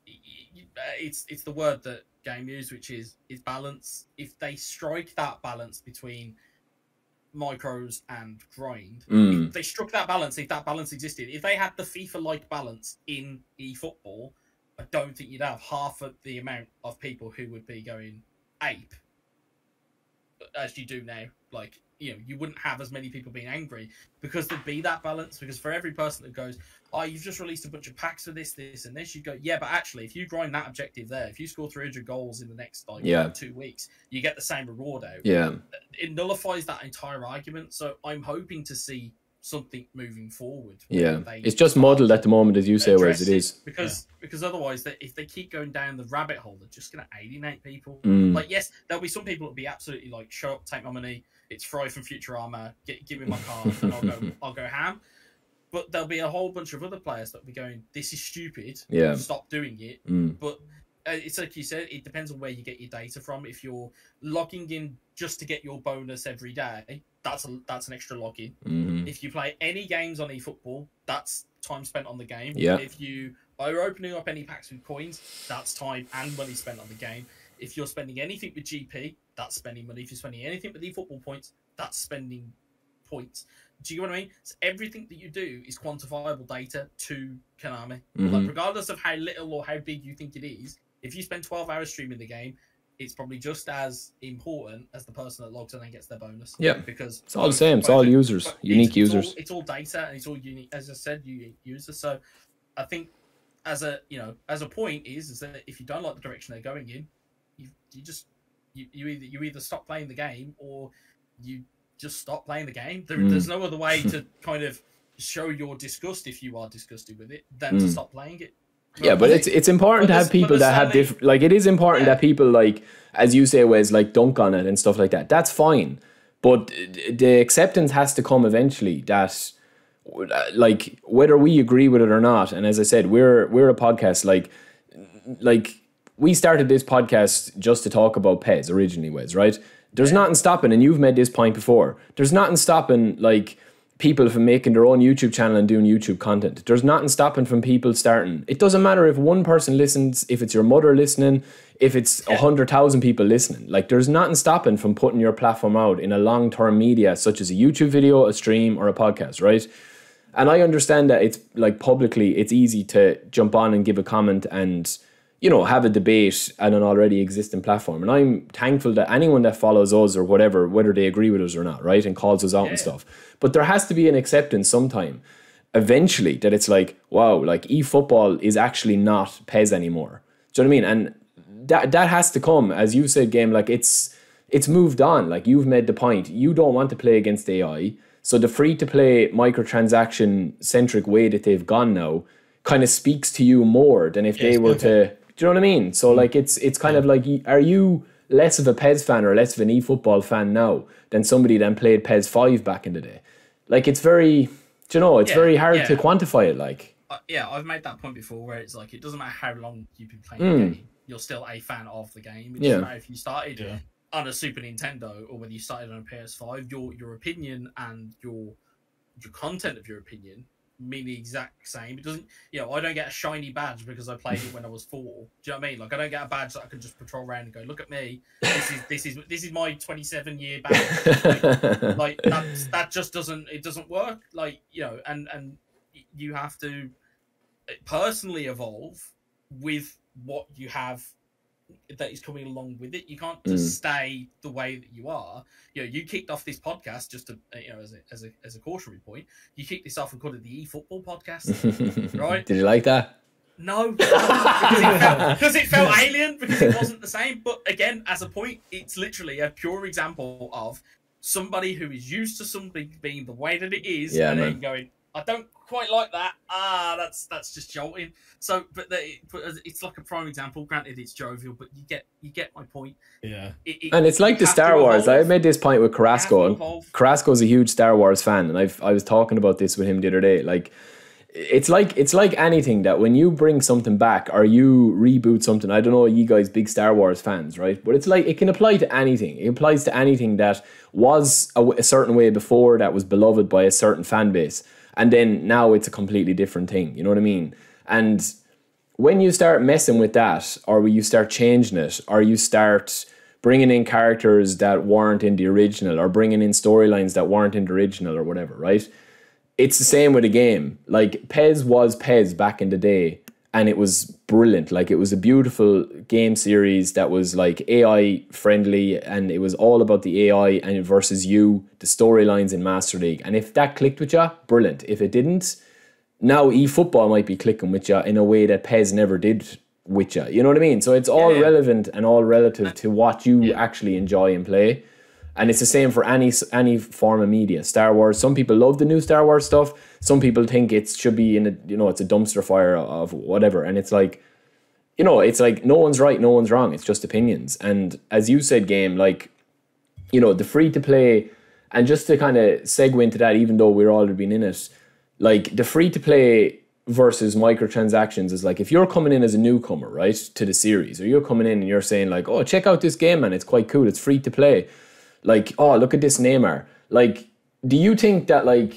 y- y- uh, it's it's the word that game use, which is is balance. If they strike that balance between micros and grind, Mm. if they struck that balance, if that balance existed, if they had the FIFA like balance in eFootball, I don't think you'd have half of the amount of people who would be going ape as you do now. Like, you know, you wouldn't have as many people being angry because there'd be that balance. Because for every person that goes, Oh, you've just released a bunch of packs for this, this, and this, you go, Yeah, but actually, if you grind that objective there, if you score 300 goals in the next like Yeah. two weeks, you get the same reward out yeah it nullifies that entire argument. So I'm hoping to see something moving forward. yeah it's just muddled at the moment as you say whereas it is because because otherwise, they, if they keep going down the rabbit hole, they're just going to alienate people. Mm. Like yes, there'll be some people that'll be absolutely like, "Shut up, take my money. It's Fry from Futurama. Get, give me my card, and I'll go. I'll go ham." But there'll be a whole bunch of other players that'll be going, "This is stupid. Yeah. Stop doing it." Mm. But uh, it's like you said, it depends on where you get your data from. If you're logging in just to get your bonus every day, that's a, that's an extra login. Mhm. If you play any games on eFootball, that's time spent on the game. Yeah. If you are opening up any packs with coins, that's time and money spent on the game. If you're spending anything with GP, that's spending money. If you're spending anything with eFootball points, that's spending points. Do you know what I mean? So everything that you do is quantifiable data to Konami. Mhm. Like regardless of how little or how big you think it is, if you spend 12 hours streaming the game, it's probably just as important as the person that logs in and gets their bonus. Yeah. because It's all the same. It's all users, unique it's- it's all- users. It's all data and it's all unique. As I said, unique users. So I think as a you know as a point is is that if you don't like the direction they're going in, you you just you, you either you either stop playing the game or you just stop playing the game. There, Mm. There's no other way to kind of show your disgust if you are disgusted with it than to Mm. stop playing it. Yeah, but it's it's important to have people that have different. Like it is important Yeah. that people like, as you say, Wes, like dunk on it and stuff like that. That's fine, but the acceptance has to come eventually. That, like, whether we agree with it or not. And as I said, we're we're a podcast. Like, like we started this podcast just to talk about PES originally, Wes, right? There's nothing stopping, and you've made this point before. There's nothing stopping like people from making their own YouTube channel and doing YouTube content. There's nothing stopping from people starting. It doesn't matter if one person listens, if it's your mother listening, if it's a hundred thousand people listening. Like there's nothing stopping from putting your platform out in a long term media such as a YouTube video, a stream, or a podcast, right? And I understand that it's like publicly, it's easy to jump on and give a comment and you know have a debate on an already existing platform. And I'm thankful that anyone that follows us or whatever, whether they agree with us or not, right, and calls us out yeah. and stuff. But there has to be an acceptance sometime, eventually, that it's like, wow, like eFootball is actually not PES anymore. Do you know what I mean? And that that has to come, as you said, game. Like it's it's moved on. Like you've made the point. You don't want to play against AI. So the free to play microtransaction centric way that they've gone now kind of speaks to you more than if yes, they were okay. to. Do you know what I mean? So like it's it's kind of like are you less of a PES fan or less of an eFootball fan now than somebody that played PES five back in the day? Like it's very, do you know, it's yeah, very hard yeah. to quantify it. Like uh, yeah, I've made that point before where it's like it doesn't matter how long you've been playing mm. the game, you're still a fan of the game. It doesn't yeah. matter if you started yeah. on a Super Nintendo or whether you started on a PS5. Your your opinion and your your content of your opinion mean the exact same. It doesn't, you know, I don't get a shiny badge because I played it when I was four. Do you know what I mean? Like I don't get a badge that I can just patrol around and go, look at me. This is this is this is my 27 year badge. like, like that that just doesn't it doesn't work. Like you know, and and you have to personally evolve with what you have that is coming along with it. You can't just mm. stay the way that you are. You know, you kicked off this podcast just to you know as a as a as a cautionary point. You kicked this off and called it the eFootball podcast, right? Did you like that? No, because it, felt, because it felt alien because it wasn't the same. But again, as a point, it's literally a pure example of somebody who is used to something being the way that it is, yeah, and man. then going, I don't quite like that. Ah, that's that's just jolting. So, but, the, but it's like a prime example. Granted, it's jovial, but you get you get my point. Yeah. It, it, and it's like the Star Wars. I made this point with Carrasco. And Carrasco's a huge Star Wars fan, and I've I was talking about this with him the other day. Like, it's like it's like anything that when you bring something back or you reboot something. I don't know, you guys big Star Wars fans, right? But it's like it can apply to anything. It applies to anything that was a, a certain way before that was beloved by a certain fan base and then now it's a completely different thing. You know what I mean? And when you start messing with that, or when you start changing it, or you start bringing in characters that weren't in the original, or bringing in storylines that weren't in the original, or whatever, right? It's the same with a game. Like PES was PES back in the day, and it was brilliant. Like it was a beautiful game series that was like AI friendly, and it was all about the AI and versus you, the storylines in Master League. And if that clicked with you, brilliant. If it didn't, now eFootball might be clicking with you in a way that PES never did with you. You know what I mean? So it's all yeah, yeah. relevant and all relative uh, to what you yeah. actually enjoy and play and it's the same for any any form of media. Star Wars. Some people love the new Star Wars stuff. Some people think it should be in a you know it's a dumpster fire of whatever. And it's like, you know, it's like no one's right, no one's wrong. It's just opinions. And as you said, game like, you know, the free to play, and just to kind of segue into that, even though we're already been in it, like the free to play versus microtransactions is like if you're coming in as a newcomer, right, to the series, or you're coming in and you're saying like, oh, check out this game, man, it's quite cool, it's free to play like, oh, look at this Neymar. Like, do you think that like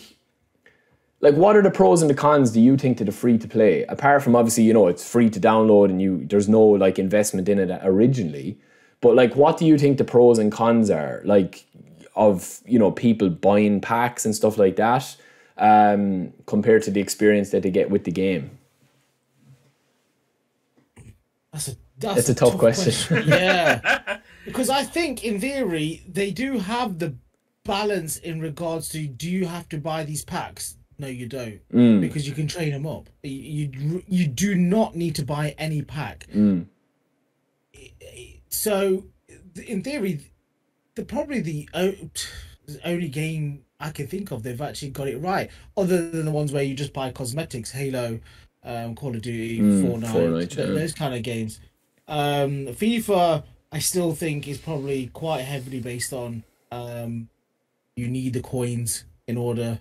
like what are the pros and the cons do you think to the free to play apart from obviously you know it's free to download and you there's no like investment in it originally but like what do you think the pros and cons are like of you know people buying packs and stuff like that um compared to the experience that they get with the game that's a that's it's a, a tough, tough question. question. yeah because I think in theory they do have the balance in regards to do you have to buy these packs? No, you don't, mm. because you can train them up. You, you you do not need to buy any pack. Mm. So, in theory, the probably the only game I can think of they've actually got it right, other than the ones where you just buy cosmetics, Halo, um, Call of Duty, mm, Fortnite, Fortnite yeah. those kind of games. Um, FIFA, I still think is probably quite heavily based on um, you need the coins in order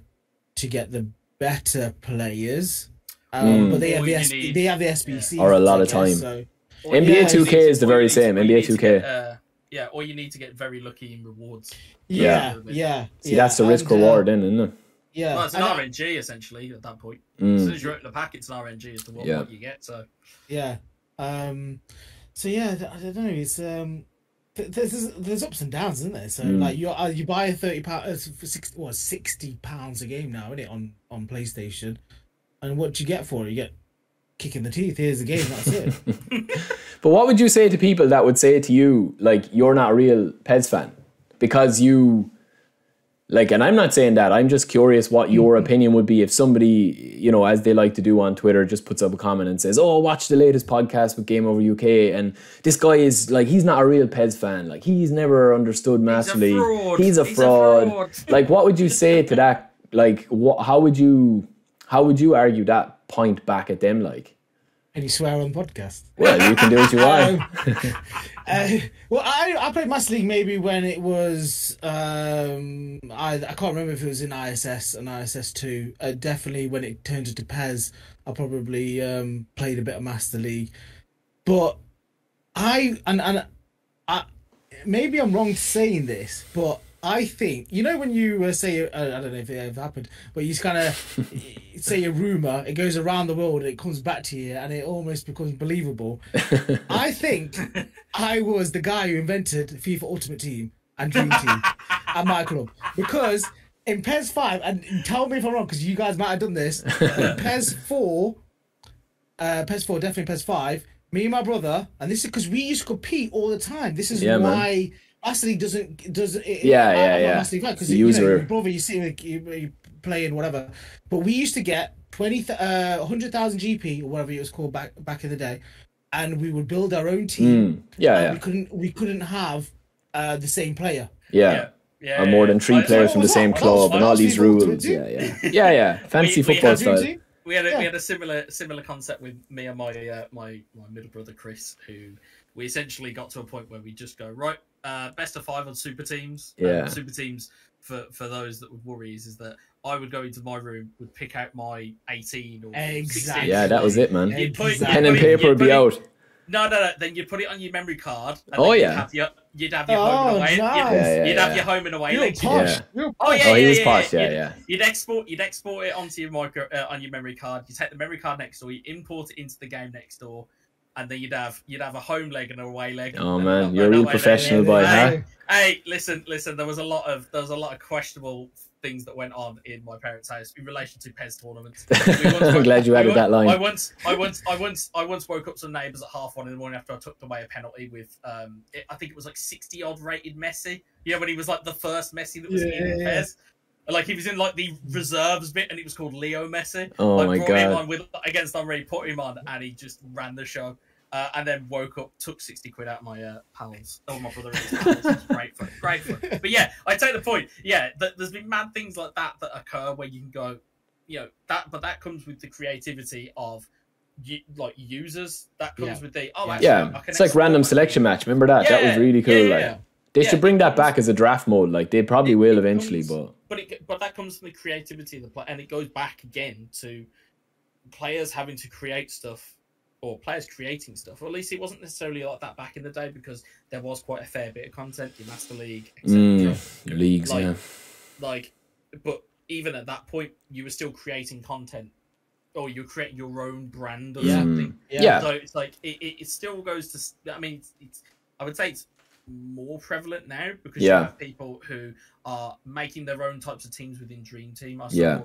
to get the better players. Um, mm. But they have the S- they have the SBC yeah. or a lot of time. So, NBA yeah, 2K is the very same. NBA 2K. Get, uh, yeah, or you need to get very lucky in rewards. Yeah, yeah. See, yeah. that's the risk and, reward, uh, then, isn't it? Yeah, Well, it's an and I- RNG essentially at that point. Mm. As soon as you open the pack, it's an RNG as to what, Yeah. what you get. So Yeah. Um. So yeah, I don't know. It's um. There's there's ups and downs, isn't there? So Mm. like you uh, you buy a thirty pound uh, for six what sixty pounds a game now, isn't it on on PlayStation? And what do you get for it? You get kicking the teeth. Here's the game. That's it. But what would you say to people that would say to you, like, you're not a real PES fan? Because you, like, and I'm not saying that, I'm just curious what your mm-hmm. opinion would be if somebody, you know, as they like to do on Twitter, just puts up a comment and says, Oh, watch the latest podcast with Game Over UK. And this guy is, like, he's not a real PES fan. Like, he's never understood Master League. fraud. He's a fraud. He's a fraud. fraud. like, what would you say to that? Like, what, how would you, how would you argue that point back at them, like? And you swear on podcast. Well, you can do what you want. Um, uh, well, I I played Master League maybe when it was um I I can't remember if it was in ISS and ISS two. Uh, definitely when it turned into PES, I probably um played a bit of Master League, but I and and I maybe I'm wrong saying this, but. I think you know when you uh, say uh, I don't know if it ever happened, but you kind of say a rumor, it goes around the world, and it comes back to you, and it almost becomes believable. I think I was the guy who invented FIFA Ultimate Team and Dream Team at my club because in PES five, and tell me if I'm wrong because you guys might have done this. In PES four, uh, PES four, definitely PES five. Me and my brother, and this is because we used to compete all the time. This is Yeah, man. why League doesn't doesn't. It, Yeah, yeah, I'm yeah. Master fan because you know user- your brother, you see like, you, you playing whatever. But we used to get twenty, uh, hundred thousand GP or whatever it was called back back in the day, and we would build our own team. Mm, yeah, and yeah. we couldn't we couldn't have uh, the same player. Yeah. yeah, yeah. Or more than three I- players what from the same that? club That and all these rules. Yeah, yeah. Yeah, yeah. Fancy We- we football had style. We had a, we had a similar similar concept with me and my uh, my my middle brother Chris, who we essentially got to a point where we just go right uh, best of five on super teams. Um, Yeah. super teams for for those that would worry is, is that I would go into my room, would pick out my eighteen or Exactly. 16. Yeah, that was it, man. You'd put- Exactly. Pen and you'd put it- paper would be it- out. No, no, no. Then you put it on your memory card. And Oh, then yeah. You'd have your, you'd have your Oh, home and away. nice. You'd, Yeah, yeah, you'd have your home and away. You're posh. Yeah. You're Oh yeah, Oh, he yeah, was yeah, posh. yeah. Yeah, yeah. You'd export, you'd export it onto your micro uh, on your memory card. You take the memory card next door, you import it into the game next door, and then you'd have you'd have a home leg and a away leg. Oh man, you're a real away leg. professional, yeah, boy, yeah. huh? Hey, listen, listen. There was a lot of there was a lot of questionable things that went on in my parents' house in relation to PES tournaments. We once I'm woke- glad you added once- that line. I once, I once, I once, I once woke up some neighbours at half one in the morning after I took away a penalty with, um, it, I think it was like sixty odd rated Messi. Yeah, when he was like the first Messi that was Yeah, in yeah. PES. Like he was in like the reserves bit, and it was called Leo Messi. Oh I my brought him god. on with against Henry, put him on, and he just ran the show. Uh, and then woke up, took sixty quid out of my uh, pals. Oh, my brother, and his pals. It great fun, great fun. But yeah, I take the point. Yeah, th- there's been mad things like that that occur where you can go, you know, that. But that comes with the creativity of, you, like users. That comes Yeah. with the oh, Yeah. actually, I Yeah, can it's like random selection match. Remember that? that was really cool. yeah, like yeah. they Yeah, should bring it that back as a draft mode. Like they probably It- will it eventually, comes- but but it but that comes from the creativity of the play, and it goes back again to players having to create stuff or players creating stuff. Or at least it wasn't necessarily like that back in the day because there was quite a fair bit of content in Master League, etc. mm, leagues. Like- yeah, Like, but even at that point, you were still creating content, or you're creating your own brand or Yeah. something. Yeah. Yeah. So it's like it, it, it still goes to. I mean, it's, it's I would say it's more prevalent now because Yeah. you have people who are making their own types of teams within Dream Team. I saw Yeah.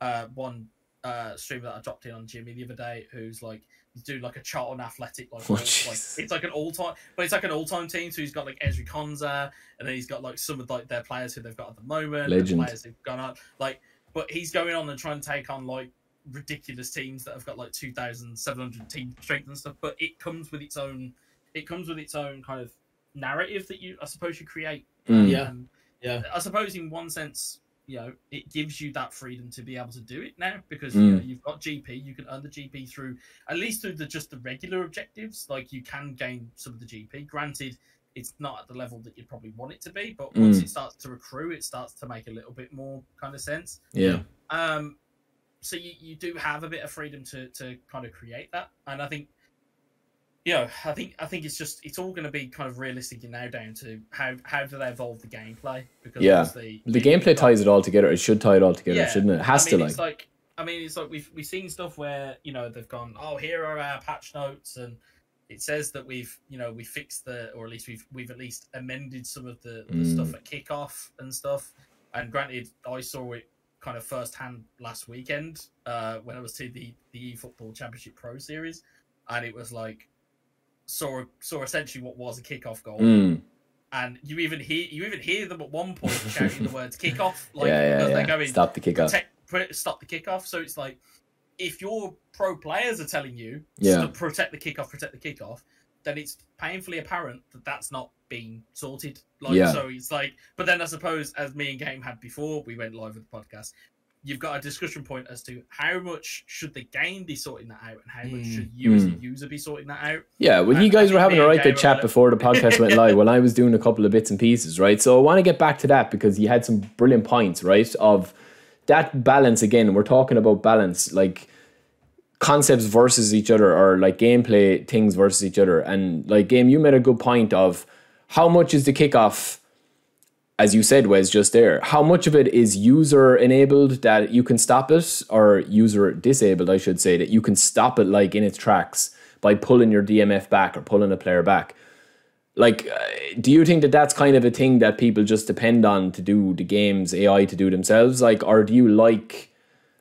uh, one uh, streamer that I dropped in on Jimmy the other day who's like he's doing like a Charlton Athletic like, Oh, like it's like an all time, but it's like an all time team. So he's got like Ezri Konsa, and then he's got like some of like their players who they've got at the moment, Legend. the players who've gone up. Like, but he's going on and trying to take on like ridiculous teams that have got like two thousand seven hundred team strength and stuff. But it comes with its own, it comes with its own kind of narrative that you, I suppose, you create. Mm. Yeah. Um, Yeah. I suppose in one sense, you know, it gives you that freedom to be able to do it now because Mm. you know you've got GP, you can earn the GP through at least through the just the regular objectives. Like you can gain some of the GP. Granted, it's not at the level that you'd probably want it to be, but once Mm. it starts to accrue, it starts to make a little bit more kind of sense. yeah, Um, so you, you do have a bit of freedom to, to kind of create that, and I think you know, I think I think it's just it's all going to be kind of realistic now down to how how do they evolve the gameplay because Yeah. The gameplay ties it all together. It should tie it all together, shouldn't it? It has I mean, to It's like. like I mean, it's like we've we've seen stuff where you know they've gone, oh, here are our patch notes, and it says that we've you know we fixed the or at least we've we've at least amended some of the, the Mm. stuff at kickoff and stuff. And granted, I saw it kind of firsthand last weekend uh, when I was to the the eFootball Championship Pro Series, and it was like saw saw essentially what was a kickoff goal Mm, and you even hear you even hear them at one point shouting the words kickoff like yeah, because yeah, they're going Stop the kickoff. protect, stop the kickoff. So it's like if your pro players are telling you Yeah. to protect the kickoff, protect the kickoff, then it's painfully apparent that that's not being sorted. Like Yeah. so, it's like. But then I suppose, as me and Game had before we went live with the podcast. You've got a discussion point as to how much should the game be sorting that out, and how much Mm. should you as a Mm. user be sorting that out. Yeah, well, I- you guys were having a and right good chat before the podcast went live when I was doing a couple of bits and pieces, right? So I want to get back to that because you had some brilliant points, right? Of that balance again. We're talking about balance, like concepts versus each other, or like gameplay things versus each other. And like game, you made a good point of how much is the kickoff as you said, was just there, how much of it is user enabled that you can stop it, or user disabled, I should say, that you can stop it like in its tracks by pulling your DMF back or pulling a player back? Like, uh, do you think that that's kind of a thing that people just depend on to do the game's AI to do themselves? Like, or do you like,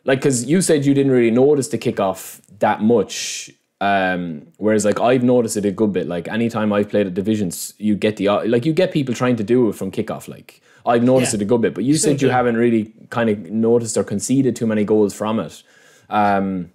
like, because you said you didn't really notice the kickoff that much. Um, whereas like I've noticed it a good bit. Like anytime I've played at divisions, you get the like you get people trying to do it from kickoff. Like I've noticed Yeah. it a good bit, but you said you haven't really kind of noticed or conceded too many goals from it. Um,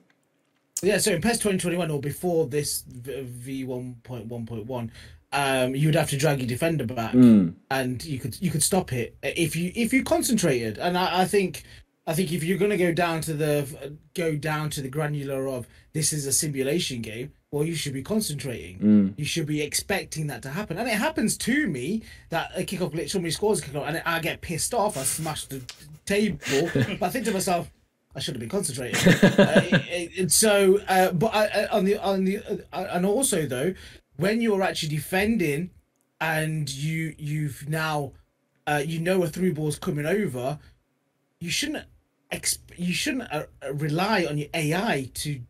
Yeah, so in PES 2021 or before this V 1.1.1, um, you would have to drag your defender back, and you could you could stop it if you if you concentrated. And I, I think I think if you're going to go down to the go down to the granular of this is a simulation game, well, you should be concentrating. You should be expecting that to happen, and it happens to me that a kickoff glitch, somebody scores a kickoff, and I get pissed off. I smash the table, but I think to myself. I should have been concentrating. uh, and so, uh, but I, I, on the on the uh, and also though, when you're actually defending, and you you've now, uh, you know a through ball's coming over, you shouldn't exp- you shouldn't uh, uh, rely on your AI to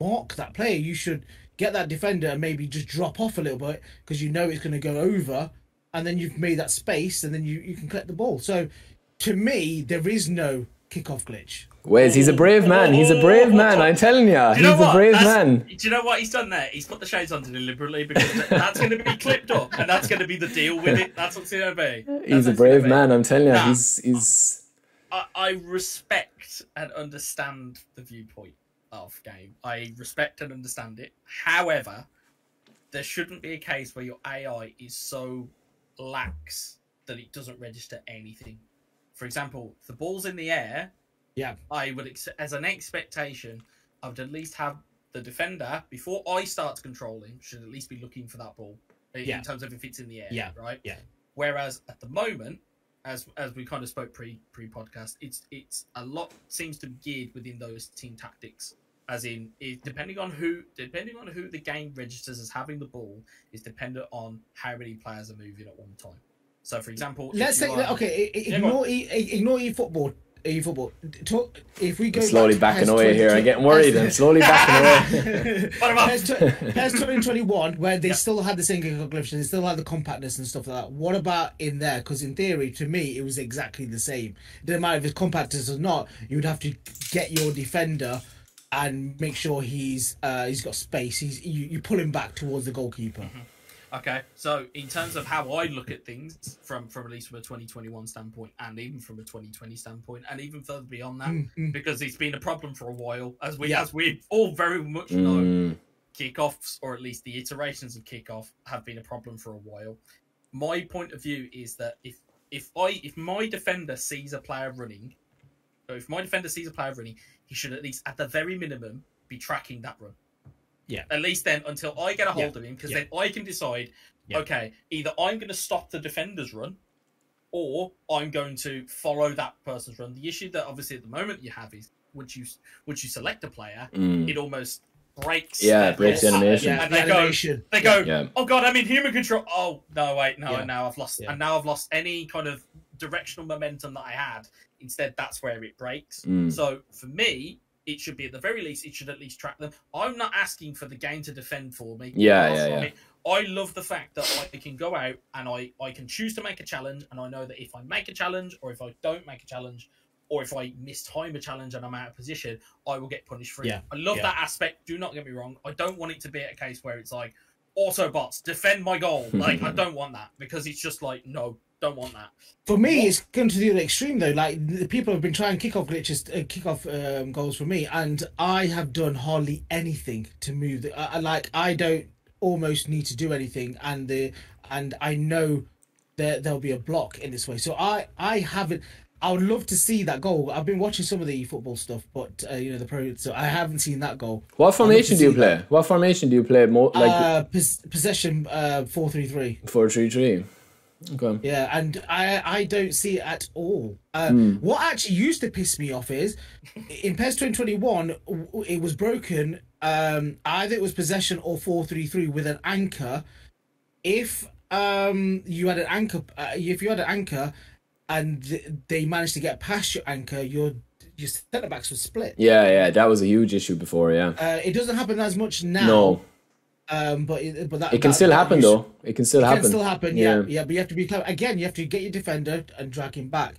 mark that player. You should get that defender and maybe just drop off a little bit because you know it's going to go over, and then you've made that space, and then you you can collect the ball. So, to me, there is no kickoff glitch. Wes, he's a brave man. He's a brave man. I'm telling you, Do you he's know a brave That's- man. Do you know what he's done there? He's put the shades on deliberately because that's going to be clipped up, and that's going to be the deal with it. That's what's going to be. That's He's a brave man. I'm telling you, Nah. he's he's. I, I respect and understand the viewpoint of game. I respect and understand it. However, there shouldn't be a case where your AI is so lax that it doesn't register anything. For example, the ball's in the air, Yeah. I would, ex- as an expectation, I would at least have the defender before I start controlling should at least be looking for that ball in Yeah. terms of if it's in the air. Yeah. Right. Yeah. Whereas at the moment, as as we kind of spoke pre pre podcast, it's it's a lot seems to be geared within those team tactics. As in, it, depending on who depending on who the game registers as having the ball is dependent on how many players are moving at one time. So, for example, Let's say are- okay. i- i- Yeah, go Ignore e, ignore e football. E football. Talk, if we go I'm slowly back to backing PES away here. I'm getting worried. I'm slowly backing away. Put 'em up. PES tw- 2021, where they Yeah. still had the same glitch, they still had the compactness and stuff like that. What about in there? Because in theory, to me, it was exactly the same. It didn't matter if it's compactness or not. You would have to get your defender and make sure he's uh, he's got space. He's you, you pull him back towards the goalkeeper. Okay, so in terms of how I look at things from from at least from a 2021 standpoint, and even from a 2020 standpoint, and even further beyond that, Mm, mm. because it's been a problem for a while, as we Yeah. as we all very much know, Mm, kickoffs or at least the iterations of kickoff have been a problem for a while. My point of view is that if if I if my defender sees a player running, or if my defender sees a player running, he should at least at the very minimum be tracking that run. Yeah. At least then until I get a hold Yeah. of him, because Yeah. then I can decide, Yeah. okay, either I'm going to stop the defender's run, or I'm going to follow that person's run. The issue that obviously at the moment you have is once you once you select a player, mm. it almost breaks. Yeah, their breaks the whole- animation. Yeah, and the they go, they go, Yeah. oh god, I'm in human control. Oh no, wait, no, Yeah. and now I've lost, Yeah. and now I've lost any kind of directional momentum that I had. Instead, that's where it breaks. Mm. So for me, it should be at the very least, it should at least track them. I'm not asking for the game to defend for me. Yeah, yeah, yeah. it. I love the fact that I can go out and I, I can choose to make a challenge, and I know that if I make a challenge or if I don't make a challenge, or if I mistime a challenge and I'm out of position, I will get punished for it. Yeah, I love yeah. that aspect. Do not get me wrong. I don't want it to be a case where it's like Autobots defend my goal. Like I don't want that because it's just like no, don't want that. For me, it's gone to the other extreme though. Like the people have been trying kickoff glitches, uh, kickoff um, goals for me, and I have done hardly anything to move. The, I, I- like I don't almost need to do anything, and the and I know that there'll be a block in this way. So I I haven't. I would love to see that goal. I've been watching some of the football stuff, but uh, you know the pro. So I haven't seen that goal. What formation do you play? What formation do you play? More like uh, pos- possession uh, four three three. four three three. Okay. Yeah, and I I don't see it at all. Uh, Hmm. What actually used to piss me off is in PES 2021 it was broken. Um, either it was possession or four three three with an anchor. If um you had an anchor, uh, if you had an anchor, and they managed to get past your anchor, your your centre backs would split. Yeah, yeah, that was a huge issue before. Yeah. Uh, it doesn't happen as much now. No, Um, but it, but that it can that- still that happen used- though. It can still it happen. can still happen, yeah. yeah, But you have to be clever. Again, you have to get your defender and drag him back.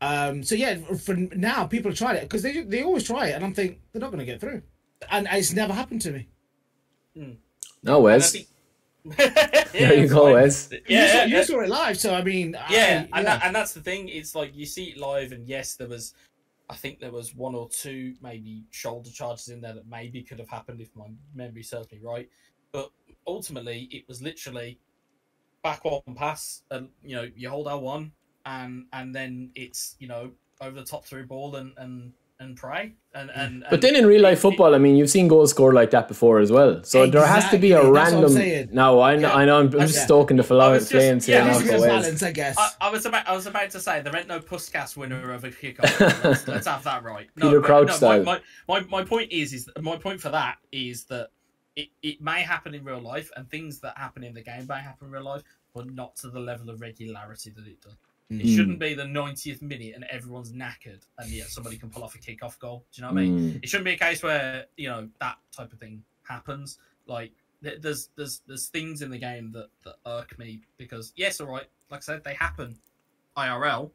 Um, so yeah, for now, people are trying it because they they always try it, and I'm thinking they're not going to get through, and it's never happened to me. No, And I Wes. Think- There you go, Wes. you, Yeah, saw, you saw it live, so I mean, yeah, I, and that, and that's the thing. It's like you see it live, and yes, there was, I think there was one or two maybe shoulder charges in there that maybe could have happened if my memory serves me right. But ultimately, it was literally back on pass, and you know you hold L one, and and then it's you know over the top through ball and and and pray, and and. But then in real life football, I mean, you've seen goals scored like that before as well. So there has to be a that's random. saying. No, I know, Yeah. I know. I'm, I'm just Yeah. stoking the I fla- was yeah, here I now was for Physical just- Wes. balance, I guess. I, I was about I was about to say there ain't no Puskas winner of a kickoff. let's, let's have that right. Peter but Crouch style. My, my, my, my point is is my point for that is that it, it may happen in real life and things that happen in the game may happen in real life, but not to the level of regularity that it does. It Mm. shouldn't be the 90th minute and everyone's knackered and yet somebody can pull off a kick-off goal. Do you know what I mean? Mm. It shouldn't be a case where you know that type of thing happens. Like there's there's there's things in the game that that irk me because yes, all right, like I said, they happen IRL,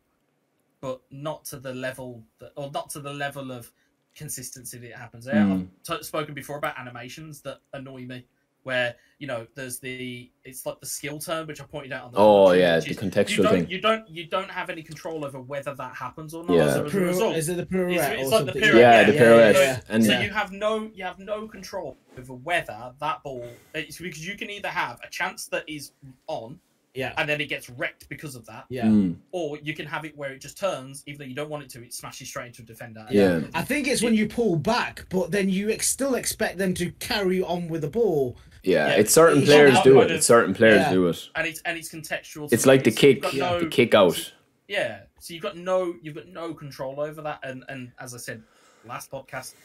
but not to the level that or not to the level of consistency that it happens there. Mm. I've t- spoken before about animations that annoy me. Where you know there's the it's like the skill term which I pointed out on the Oh commentary, yeah, which the is contextual you don't thing. you don't you don't have any control over whether that happens or not. Yeah. So as a result, is it the pirouette It's- it's or like the pirouette, Yeah, the pirouette. yeah. And so Yeah. you have no you have no control over whether that ball it's because you can either have a chance that is on Yeah, and then it gets wrecked because of that, yeah. Mm. or you can have it where it just turns, even though you don't want it to, it smashes straight into a defender. Yeah. I think it's when you pull back, but then you ex- still expect them to carry on with the ball. Yeah, Yeah. it's certain It's players do it. of- It's certain players Yeah. do it. and it's and it's contextual. It's like the. So kick, got Yeah. no- the kick out. Yeah, so you've got no you've got no control over that, and and as I said last podcast,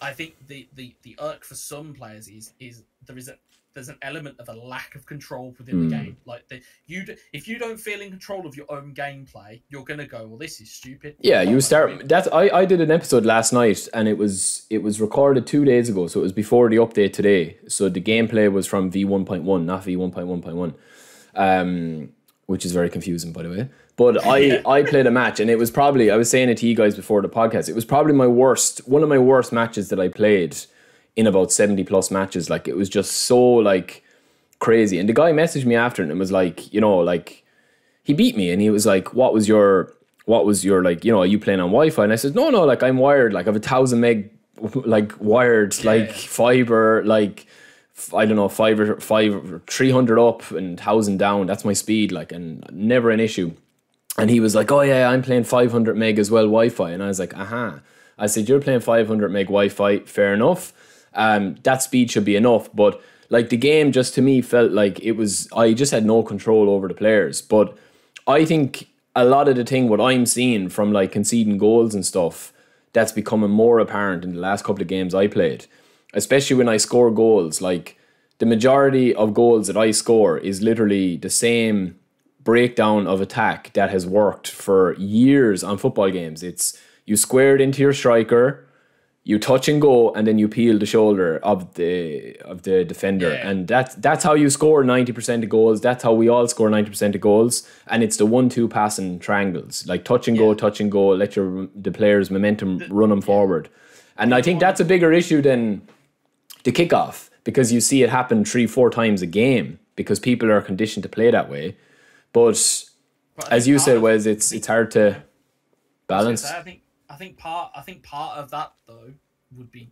I think the the the irk for some players is is there is a there's an element of a lack of control within the Mm. game. Like the, you, d- if you don't feel in control of your own gameplay, you're gonna go, well, this is stupid. Yeah, you start. That's I, I did an episode last night, and it was it was recorded two days ago, so it was before the update today. So the gameplay was from V one point one, not V one point one point one, um, which is very confusing, by the way. But I I played a match, and it was probably I was saying it to you guys before the podcast. It was probably my worst, one of my worst matches that I played in about seventy plus matches. Like it was just so like crazy. And the guy messaged me after and it was like, you know, like he beat me and he was like, What was your what was your like, you know, are you playing on Wi Fi? And I said, No, no, like I'm wired, like I have a thousand meg like wired, like fiber, like I don't know, five or five or three hundred up and thousand down. That's my speed, like and never an issue. And he was like, "Oh yeah, I'm playing 500 meg as well Wi-Fi." And I was like, "Aha!" I said, "You're playing 500 meg Wi-Fi, fair enough. Um, that speed should be enough." But like the game, just to me felt like it was. I just had no control over the players. But I think a lot of the thing what I'm seeing from like conceding goals and stuff, that's becoming more apparent in the last couple of games I played. especially when I score goals. Like the majority of goals that I score is literally the same breakdown of attack that has worked for years on football games. It's you square it into your striker, you touch and go, and then you peel the shoulder of the of the defender, Yeah. and that's that's how you score ninety percent of goals. That's how we all score ninety percent of goals, and it's the one-two passing triangles, like touch and go, touch and go. Let your the players' momentum run them forward, and I think that's a bigger issue than the kickoff because you see it happen three, four times a game because people are conditioned to play that way. But I as you said, Wes, it's it's hard to balance. I think part I think part of that though would be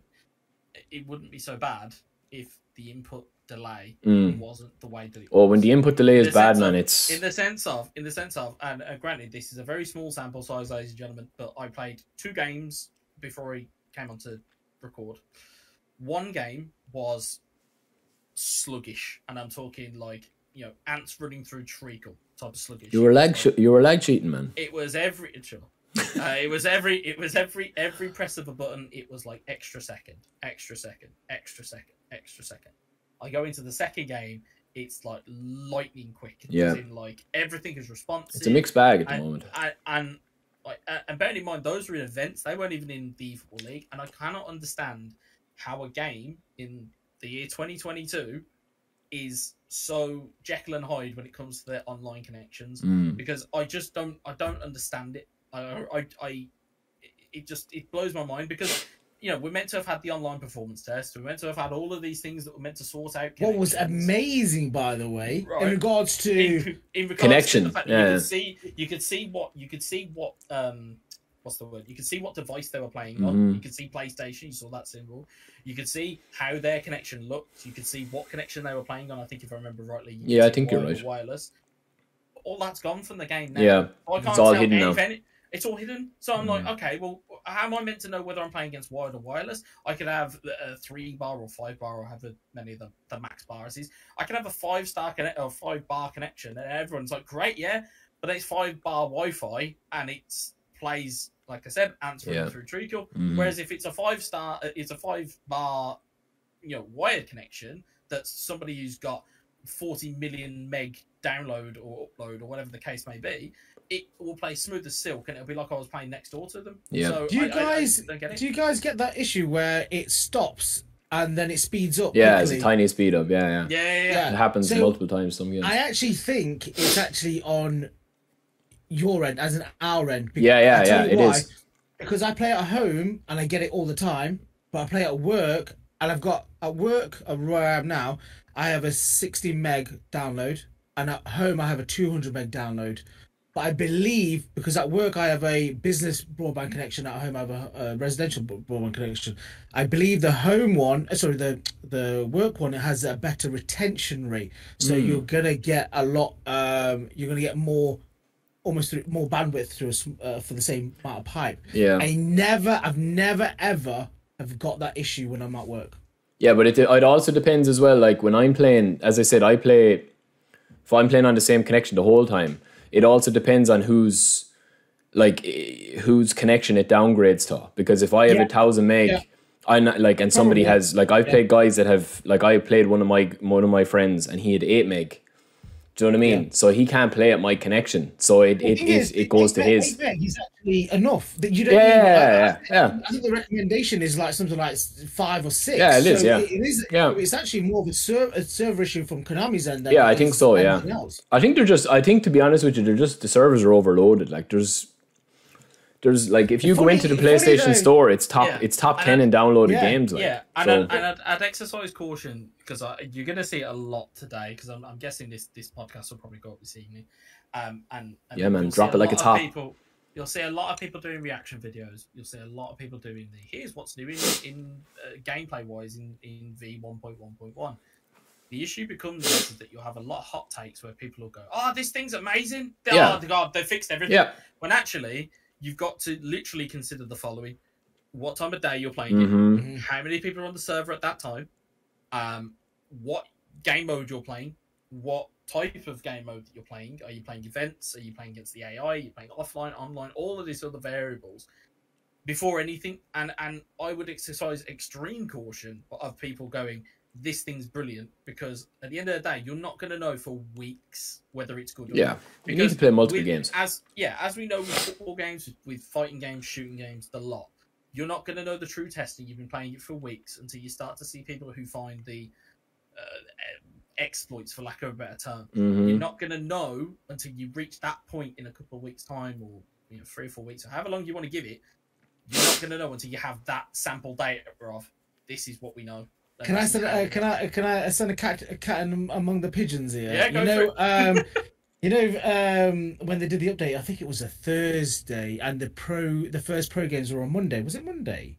it wouldn't be so bad if the input delay wasn't the way that it Or was. Mm. when the input delay is In bad, man, of- it's in the sense of in the sense of and uh, granted this is a very small sample size ladies and gentlemen but i played two games before we came on to record one game was sluggish and i'm talking like you know ants running through treacle type of sluggish you were lag you were lag cheating, man. it was every sure. Uh, it was every it was every every press of a button it was like extra second extra second extra second extra second i go into the second game it's like lightning quick Yeah. in, like everything is responsive It's a mixed bag at the and, moment. and, and like uh, and bearing in mind those were in events they weren't even in the football league and i cannot understand how a game in the year 2022 is so jekyll and hyde when it comes to their online connections Mm. because I just don't I don't understand it. I I, I it just it blows my mind because you know we're meant to have had the online performance test. We're meant to have had all of these things that were meant to sort out. What was amazing, by the way, in regards to in, in regards Connection, to the fact yeah. you could see you could see what you could see what um what's the word you could see what device they were playing on Mhm. you could see playstation you saw that symbol you could see how their connection looked you could see what connection they were playing on i think if i remember rightly you Yeah, I think you're right. wireless all that's gone from the game now Yeah, I can't it's all tell hidden any- now. It's all hidden. So I'm like, Mm. okay, well, how am I meant to know whether I'm playing against wired or wireless? I could have a three bar or five bar, or however many of the, the max bars is. I could have a five star connect or five bar connection, and everyone's like, great, yeah, but it's five bar Wi-Fi, and it plays like I said, answering Yeah. through treacle. Mhm. Whereas if it's a five star, it's a five bar, you know, wired connection that's somebody who's got 40 million meg download or upload or whatever the case may be, it will play smooth as silk and it'll be like I was playing next door to them. Yeah. So Do you I- I- I guys don't get it. do you guys get that issue where it stops and then it speeds up? yeah, it's a tiny speed up. Yeah, yeah. yeah, yeah, yeah. Yeah. It happens So- multiple times. Some games. I actually think it's actually on your end as an our end. Because- Yeah, yeah, I'll yeah, you it why. is. Because I play at home and I get it all the time, but I play at work and I've got at work uh, where I am now, I have a 60 meg download, and at home I have a 200 meg download. But I believe because at work I have a business broadband connection, at home I have a, a residential broadband connection. I believe the home one, uh, sorry, the the work one it has a better retention rate, so Hmm. you're gonna get a lot. Um, you're gonna get more, almost through, more bandwidth through uh, for the same amount of pipe. Yeah. I never, I've never ever have got that issue when I'm at work. Yeah, but it it also depends as well. Like when I'm playing, as I said, I play. If I'm playing on the same connection the whole time, it also depends on who's like whose connection it downgrades to. Because if I have Yeah. a thousand meg, Yeah. I like, and somebody has like I've played guys that have like I played one of my one of my friends and he had eight meg. Do you know what I mean? Yeah. So he can't play at my connection, so it it, it, is, it goes to his. meg actually enough. That you don't. Yeah, yeah, yeah, I, think the recommendation is like something like five or six. Yeah, it is, So yeah. it is. Yeah. It's actually more of a, ser- a server issue from Konami's end. Yeah, I think so, yeah. else. I think they're just. I think to be honest with you, they're just the servers are overloaded. Like there's, there's like if you go into the PlayStation Store, it's top. Yeah. It's top And ten in downloaded yeah, games. Like, Yeah, and, so, I'd, and I'd, I'd exercise caution because you're going to see a lot today. Because I'm, I'm guessing this this podcast will probably go up this evening. Um, and, and Yeah, man, drop it like a top. People, you'll see a lot of people doing reaction videos. You'll see a lot of people doing the here's what's new in, in uh, gameplay wise in in V 1.1.1. The issue becomes is that you'll have a lot of hot takes where people will go, "Oh, this thing's amazing! Yeah. Oh, God, they fixed everything." yeah, When actually, you've got to literally consider the following: what time of day you're playing it, hmm how many people are on the server at that time, um, what game mode you're playing, what type of game mode that you're playing. Are you playing events? Are you playing against the AI? Are you playing offline, online? All of these other variables. before anything, and and I would exercise extreme caution of people going, this thing's brilliant because at the end of the day, you're not going to know for weeks whether it's good. or Yeah, you need to play multiple with- games. As yeah, as we know with football games, with fighting games, shooting games, the lot. You're not going to know the true testing. You've been playing it for weeks until you start to see people who find the uh, exploits, for lack of a better term. hmm You're not going to know until you reach that point in a couple of weeks' time, or you know, three or four weeks, or however long you want to give it. You're not going to know until you have that sample data of this is what we know. And Can I send? how Uh, we can. I? Can I send a cat? A cat in, among the pigeons here. Yeah, go you know, for um, you know, um, when they did the update, I think it was a Thursday, and the pro, the first pro games were on Monday. Was it Monday?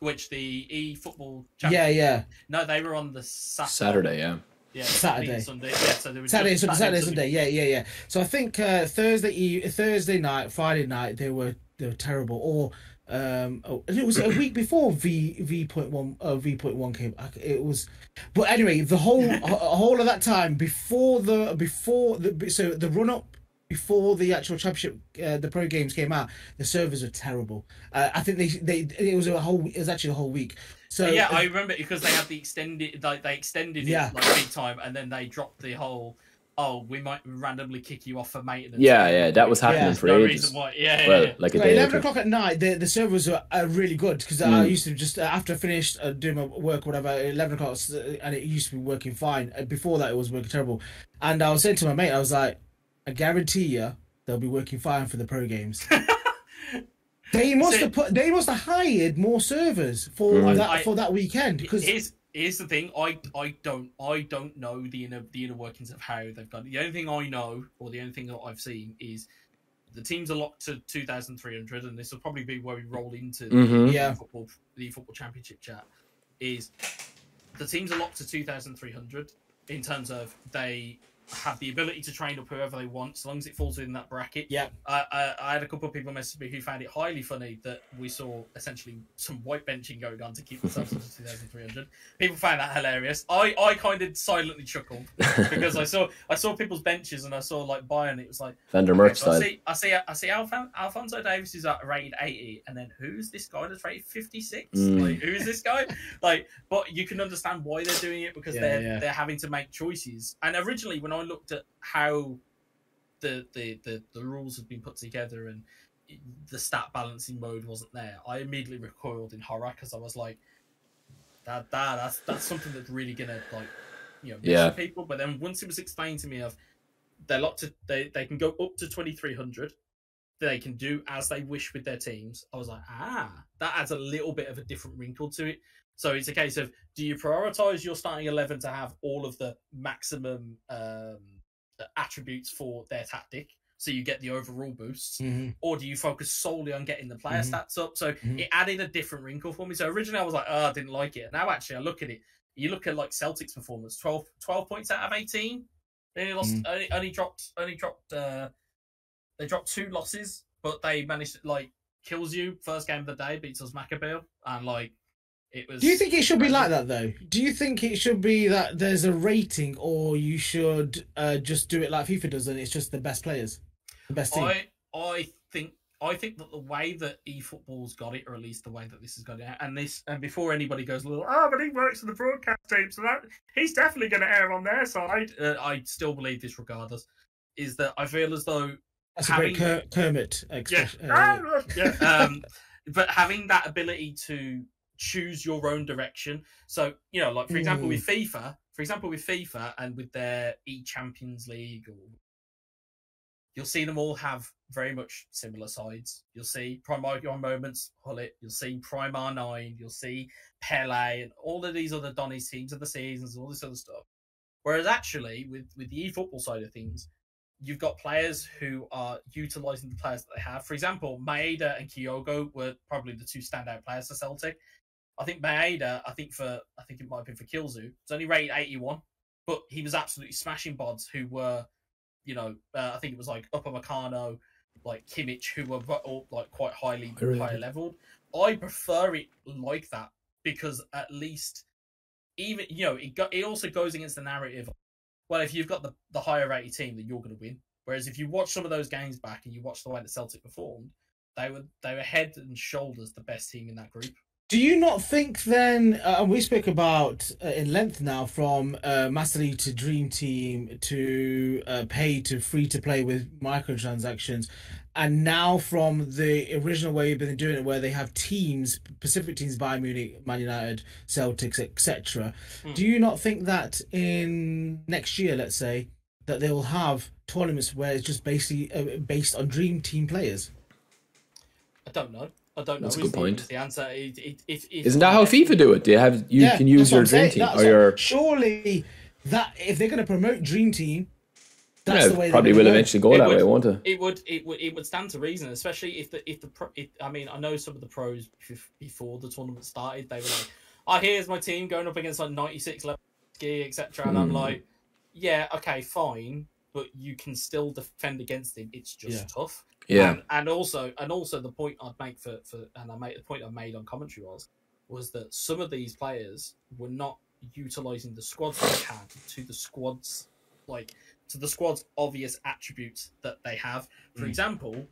Which the e football? Yeah, yeah. No, they were on the Saturday. Saturday, yeah. Yeah, Saturday. Sunday. Yeah, so they were Saturday, Sunday, Saturday, Sunday. Yeah, yeah, yeah. So I think uh, Thursday, e- Thursday night, Friday night, they were they were terrible. Or um, oh, and it was a week before V V point one uh, V point one came. I- It was, but anyway, the whole a whole of that time before the before the so the run up before the actual championship, uh, the pro games came out, the servers were terrible. Uh, I think they they it was a whole it was actually a whole week. So yeah, I remember because they had the extended, like they extended Yeah. it like big time, and then they dropped the whole. Oh, we might randomly kick you off for maintenance. Yeah, yeah, that was happening Yeah. for no ages. reason why. Yeah, yeah, Well, yeah. like a Right, day or eleven two. o'clock at night, the the servers were uh, really good because I Mm. used to just uh, after I finished uh, doing my work, whatever, eleven o'clock, uh, and it used to be working fine. Uh, Before that, it was working terrible. And I was saying to my mate, I was like, I guarantee you, they'll be working fine for the pro games. they must So- have put, they must have hired more servers for Mm. that I- for that weekend because here's here's the thing. I I don't I don't know the inner the inner workings of how they've done. it. The only thing I know, or the only thing that I've seen, is the teams are locked to two thousand three hundred, and this will probably be where we roll into Mhm. the Yeah. football the football championship chat. Is the teams are locked to two thousand three hundred in terms of they have the ability to train up whoever they want, so long as it falls within that bracket. yeah, I, I, I had a couple of people message me who found it highly funny that we saw essentially some white benching going on to keep themselves to 2,300. People found that hilarious. I, I kind of silently chuckled because I saw I saw people's benches and I saw like Bayern. It was like Vander okay, so I see I see I see Alfon- Alphonso Davies is at rated 80, and then who's this guy that's rated 56? Mm. Like who is this guy? like, but you can understand why they're doing it because Yeah, they're yeah. they're having to make choices. And originally, when I looked at how the the the, the rules had been put together and the stat balancing mode wasn't there, I immediately recoiled in horror because I was like, that that that's that's something that's really gonna like you know Yeah. people. But then once it was explained to me of they're locked to they they can go up to twenty three hundred. They can do as they wish with their teams. I was like, ah, that adds a little bit of a different wrinkle to it. So it's a case of do you prioritize your starting eleven to have all of the maximum um, attributes for their tactic, so you get the overall boosts, Mhm. or do you focus solely on getting the player Mhm. stats up? So Mhm. it added a different wrinkle for me. So originally I was like, oh, I didn't like it. Now actually I look at it. You look at like Celtics performance, 12, 12 points out of eighteen. They only lost, Mhm. only, only dropped, only dropped. uh They dropped two losses, but they managed to like kills you first game of the day, beats us Maccabeel, and like it was. Do you think it should be like that though? Do you think it should be that there's a rating, or you should uh, just do it like FIFA does, and it's just the best players, the best team? I I think I think that the way that eFootball's got it, or at least the way that this has got it, and this and before anybody goes, "Well, oh, but he works for the broadcast team, so that he's definitely going to err on their side." Uh, I still believe this, regardless. Is that I feel as though That's a great having- Ker- Kermit yeah, uh, Ah, yeah. um, but having that ability to choose your own direction. So you know, like for example, with FIFA, for example, with FIFA and with their E Champions League, or you'll see them all have very much similar sides. You'll see Primar Moments, Gullit. You'll see Primar Nine. You'll see Pele and all of these other Donny's teams of the seasons, all this other stuff. Whereas actually, with with the e football side of things, you've got players who are utilizing the players that they have. For example, Maeda and Kyogo were probably the two standout players for Celtic. I think Maeda, I think for I think it might have been for Kilzu, it's only rated 81, but he was absolutely smashing bods who were, you know, uh, I think it was like Upamecano, like Kimmich, who were all like quite highly Very higher leveled. I prefer it like that because at least even you know it go, it also goes against the narrative well, if you've got the, the higher rated team, then you're going to win. Whereas if you watch some of those games back and you watch the way that Celtic performed, They were they were head and shoulders the best team in that group. Do you not think then? Uh, and we spoke about uh, in length now from uh, to Dream Team to uh, pay to free to play with microtransactions, and now from the original way you've been doing it, where they have teams, Pacific teams, Bayern Munich, Man United, Celtics, etc. Hmm. Do you not think that in next year, let's say, that they will have tournaments where it's just basically uh, based on Dream Team players? I don't know. I don't know. That's a good the- point. The answer is if, if, if Isn't that how FIFA do it? They have you Yeah, can use your dream saying. team or your surely that if they're going to promote Dream Team, that's yeah, the way. they're probably will go. eventually go It that would- way, won't it? it would it would it would stand to reason, especially if the if the pro, it, I mean I know some of the pros before the tournament started they were like, oh here's my team going up against like ninety six level ski etc. And I'm Mm. like, yeah okay fine, but you can still defend against him. It's just Yeah. tough. Yeah, And, and also, and also, the point I'd make for, for and I made the point I made on commentary was, was that some of these players were not utilizing the squads they had to the squads, like to the squad's obvious attributes that they have. For Mm. example,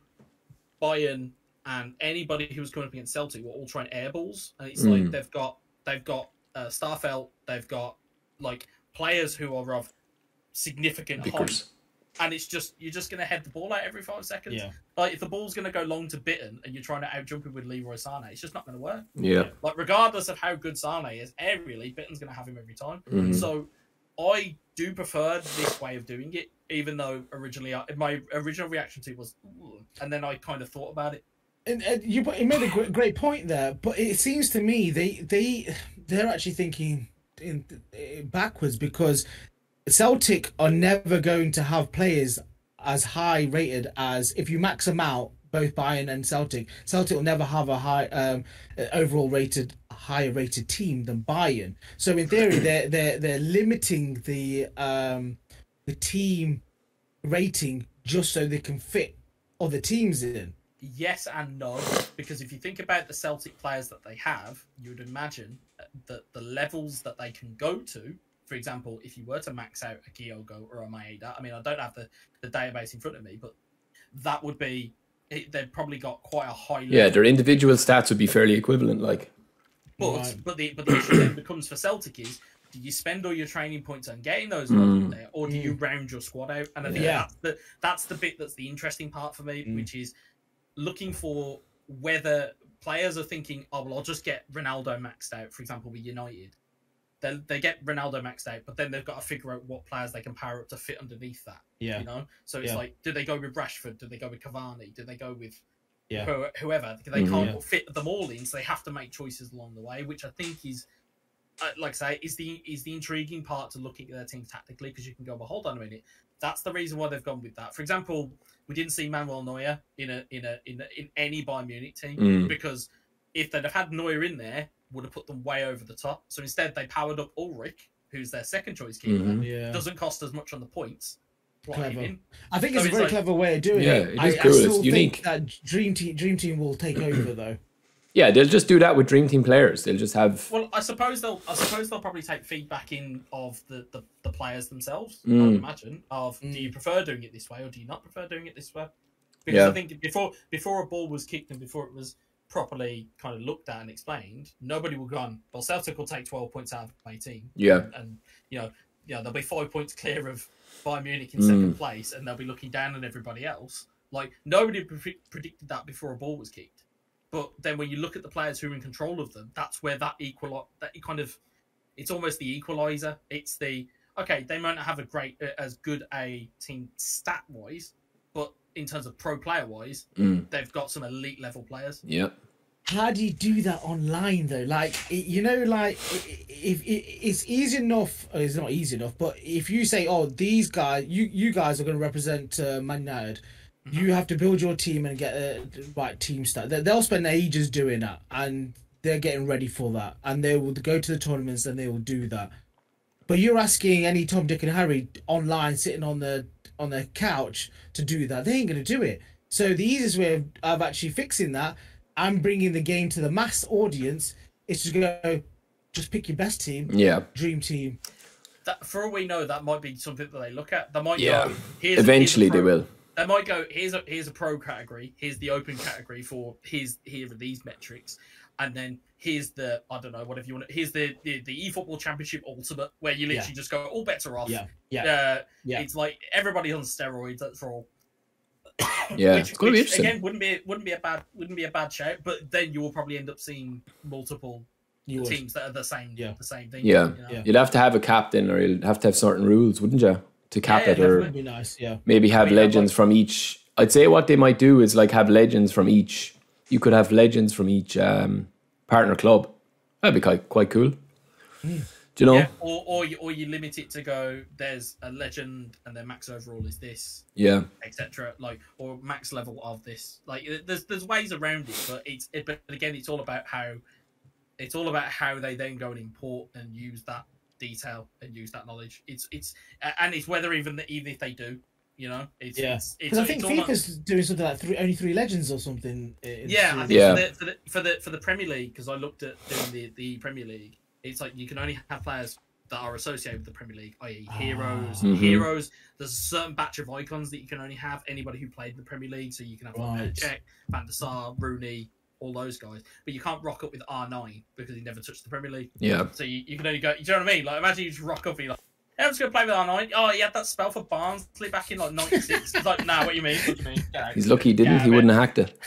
Bayern and anybody who was coming up against Celtic were all trying airballs, and it's Mm. like they've got they've got uh, Starfelt, they've got like players who are of significant height, and it's just you're just gonna head the ball out every five seconds. Yeah, Like if the ball's going to go long to Bitton and you're trying to outjump him with Leroy Sane, it's just not going to work. Yeah, Like regardless of how good Sane is, aerially Bitton's going to have him every time. Mhm. So I do prefer this way of doing it, even though originally I, my original reaction to it was, "Ooh," and then I kind of thought about it. and, and you you made a great, point there, but it seems to me they they they're actually thinking in, in backwards because Celtic are never going to have players as high rated as if you max them out both Bayern and Celtic. Celtic will never have a high um, overall rated higher rated team than Bayern. So in theory, they're they're they're limiting the um, the team rating just so they can fit other teams in. Yes and no, because if you think about the Celtic players that they have, you would imagine that the levels that they can go to. For example, if you were to max out a Kyogo or a Maeda, I mean, I don't have the, the database in front of me, but that would be it, they've probably got quite a high level. yeah. Their individual stats would be fairly equivalent. Like, But Right. but the but the issue then becomes for Celtic is do you spend all your training points on getting those Mm. there, or do you round your squad out? And I think Yeah. that's the that's the bit that's the interesting part for me, Mm. which is looking for whether players are thinking, oh well, I'll just get Ronaldo maxed out. For example, with United, they they get Ronaldo maxed out, but then they've got to figure out what players they can power up to fit underneath that. Yeah, You know, so it's Yeah. like, do they go with Rashford? Do they go with Cavani? Do they go with Yeah. who- whoever? They can't Yeah. fit them all in, so they have to make choices along the way, which I think is, uh, like I say, is the is the intriguing part to looking at their teams tactically because you can go, well, hold on a minute, that's the reason why they've gone with that. For example, we didn't see Manuel Neuer in a in a in, a, in any Bayern Munich team Mm. because if they'd have had Neuer in there, would have put them way over the top. So instead, they powered up Ulreich, who's their second choice keeper. Mhm. yeah. Doesn't cost as much on the points. Plot him Clever. I think So it's a very like- clever way of doing Yeah, it. it I, is I still it's think unique. that Dream Team Dream Team will take over though. yeah, they'll just do that with Dream Team players. They'll just have. Well, I suppose they'll. I suppose they'll probably take feedback in of the the, the players themselves. Mm. I'd imagine. Of Mm. do you prefer doing it this way or do you not prefer doing it this way? Because Yeah. I think before before a ball was kicked and before it was properly kind of looked at and explained, nobody would gone. Well, Celtic will take twelve points out of eighteen. Yeah. and you know, you know, they'll be five points clear of Bayern Munich in Mm. second place, and they'll be looking down on everybody else. Like nobody pre- predicted that before a ball was kicked. But then when you look at the players who are in control of them, that's where that equal that kind of it's almost the equalizer. It's the okay, they might not have a great as good a team stat wise, but in terms of pro player wise, Mm. they've got some elite level players. Yeah. How do you do that online though? Like you know, like if it's easy enough, it's not easy enough, but if you say, "Oh, these guys, you you guys are going to represent uh, Man United," you have to build your team and get a right team stat. They- They'll spend ages doing that, and they're getting ready for that, and they will go to the tournaments and they will do that. But you're asking any Tom, Dick, and Harry online, sitting on the on their couch to do that. They ain't going to do it. So the easiest way of, of actually fixing that and bringing the game to the mass audience is to go, just pick your best team, Yeah. dream team. That, for all we know, that might be something that they look at. They might Yeah. go, here's, Eventually here's they will. They might go here's a here's a pro category, here's the open category for here's here are these metrics, and then here's the I don't know whatever you want. Here's the the, the eFootball Championship Ultimate where you literally Yeah. just go all bets are off. Yeah, yeah, Uh, yeah. It's like everybody on steroids. That's all. Yeah, which, it's gonna be interesting. Again, wouldn't be wouldn't be a bad wouldn't be a bad shout. But then you will probably end up seeing multiple You would. teams that are the same. Yeah. the same thing. Yeah. you know? Yeah. You'd have to have a captain, or you'd have to have certain rules, wouldn't you, to cap Yeah, it, or be nice. Yeah. maybe have mean, legends but- from each. I'd say what they might do is like have legends from each. You could have legends from each um, partner club. That'd be quite quite cool. Hmm. Do you know? Yeah, or or you, or you limit it to go. There's a legend, and their max overall is this, Yeah, etc. Like or max level of this. Like uh, there's there's ways around it, but it's it, but again, it's all about how it's all about how they then go and import and use that detail and use that knowledge. It's it's and it's whether even the, even if they do, you know, it's Yeah. it's, it's, Because I think it's almost- FIFA's doing something like three, only three legends or something. Uh, in Yeah, I think Yeah. For, the, for the for the for the Premier League because I looked at doing the the Premier League. It's like you can only have players that are associated with the Premier League, i.e., Ah. heroes. Mhm. Heroes. There's a certain batch of icons that you can only have. Anybody who played in the Premier League, so you can have like Right. Cech, Van der Sar, Rooney, all those guys. But you can't rock up with R9 because he never touched the Premier League. yeah. So you, you can only go. You know what I mean? Like imagine you just rock up and you're like. "Hey, I'm just gonna play with R9. Oh, he had that spell for Barnsley back in like '96. It's like, nah, what you mean? What do you mean? Get. He's lucky he didn't. Yeah, he man. wouldn't have hacked it.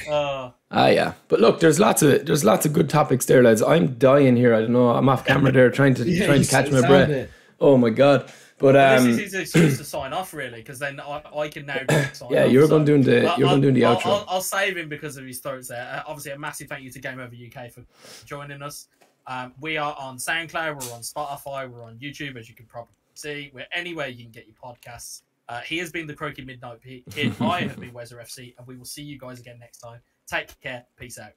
uh, Ah, yeah. But look, there's lots of there's lots of good topics there, lads. I'm dying here. I don't know. I'm off camera there, trying to Yeah, trying to catch my breath. it. Oh my god. But um, this is his excuse to sign off, really, because then I, I can now sign yeah, off, you're so- going doing the you're going doing the outro. I'll, I'll save him because of his throats there. Uh, obviously, a massive thank you to Game Over UK for joining us. Um, we are on SoundCloud, we're on Spotify, we're on YouTube, as you can probably see. We're anywhere you can get your podcasts. Uh, he has been the Croaky Midnight Kid. I have been Wezer FC, and we will see you guys again next time. Take care. Peace out.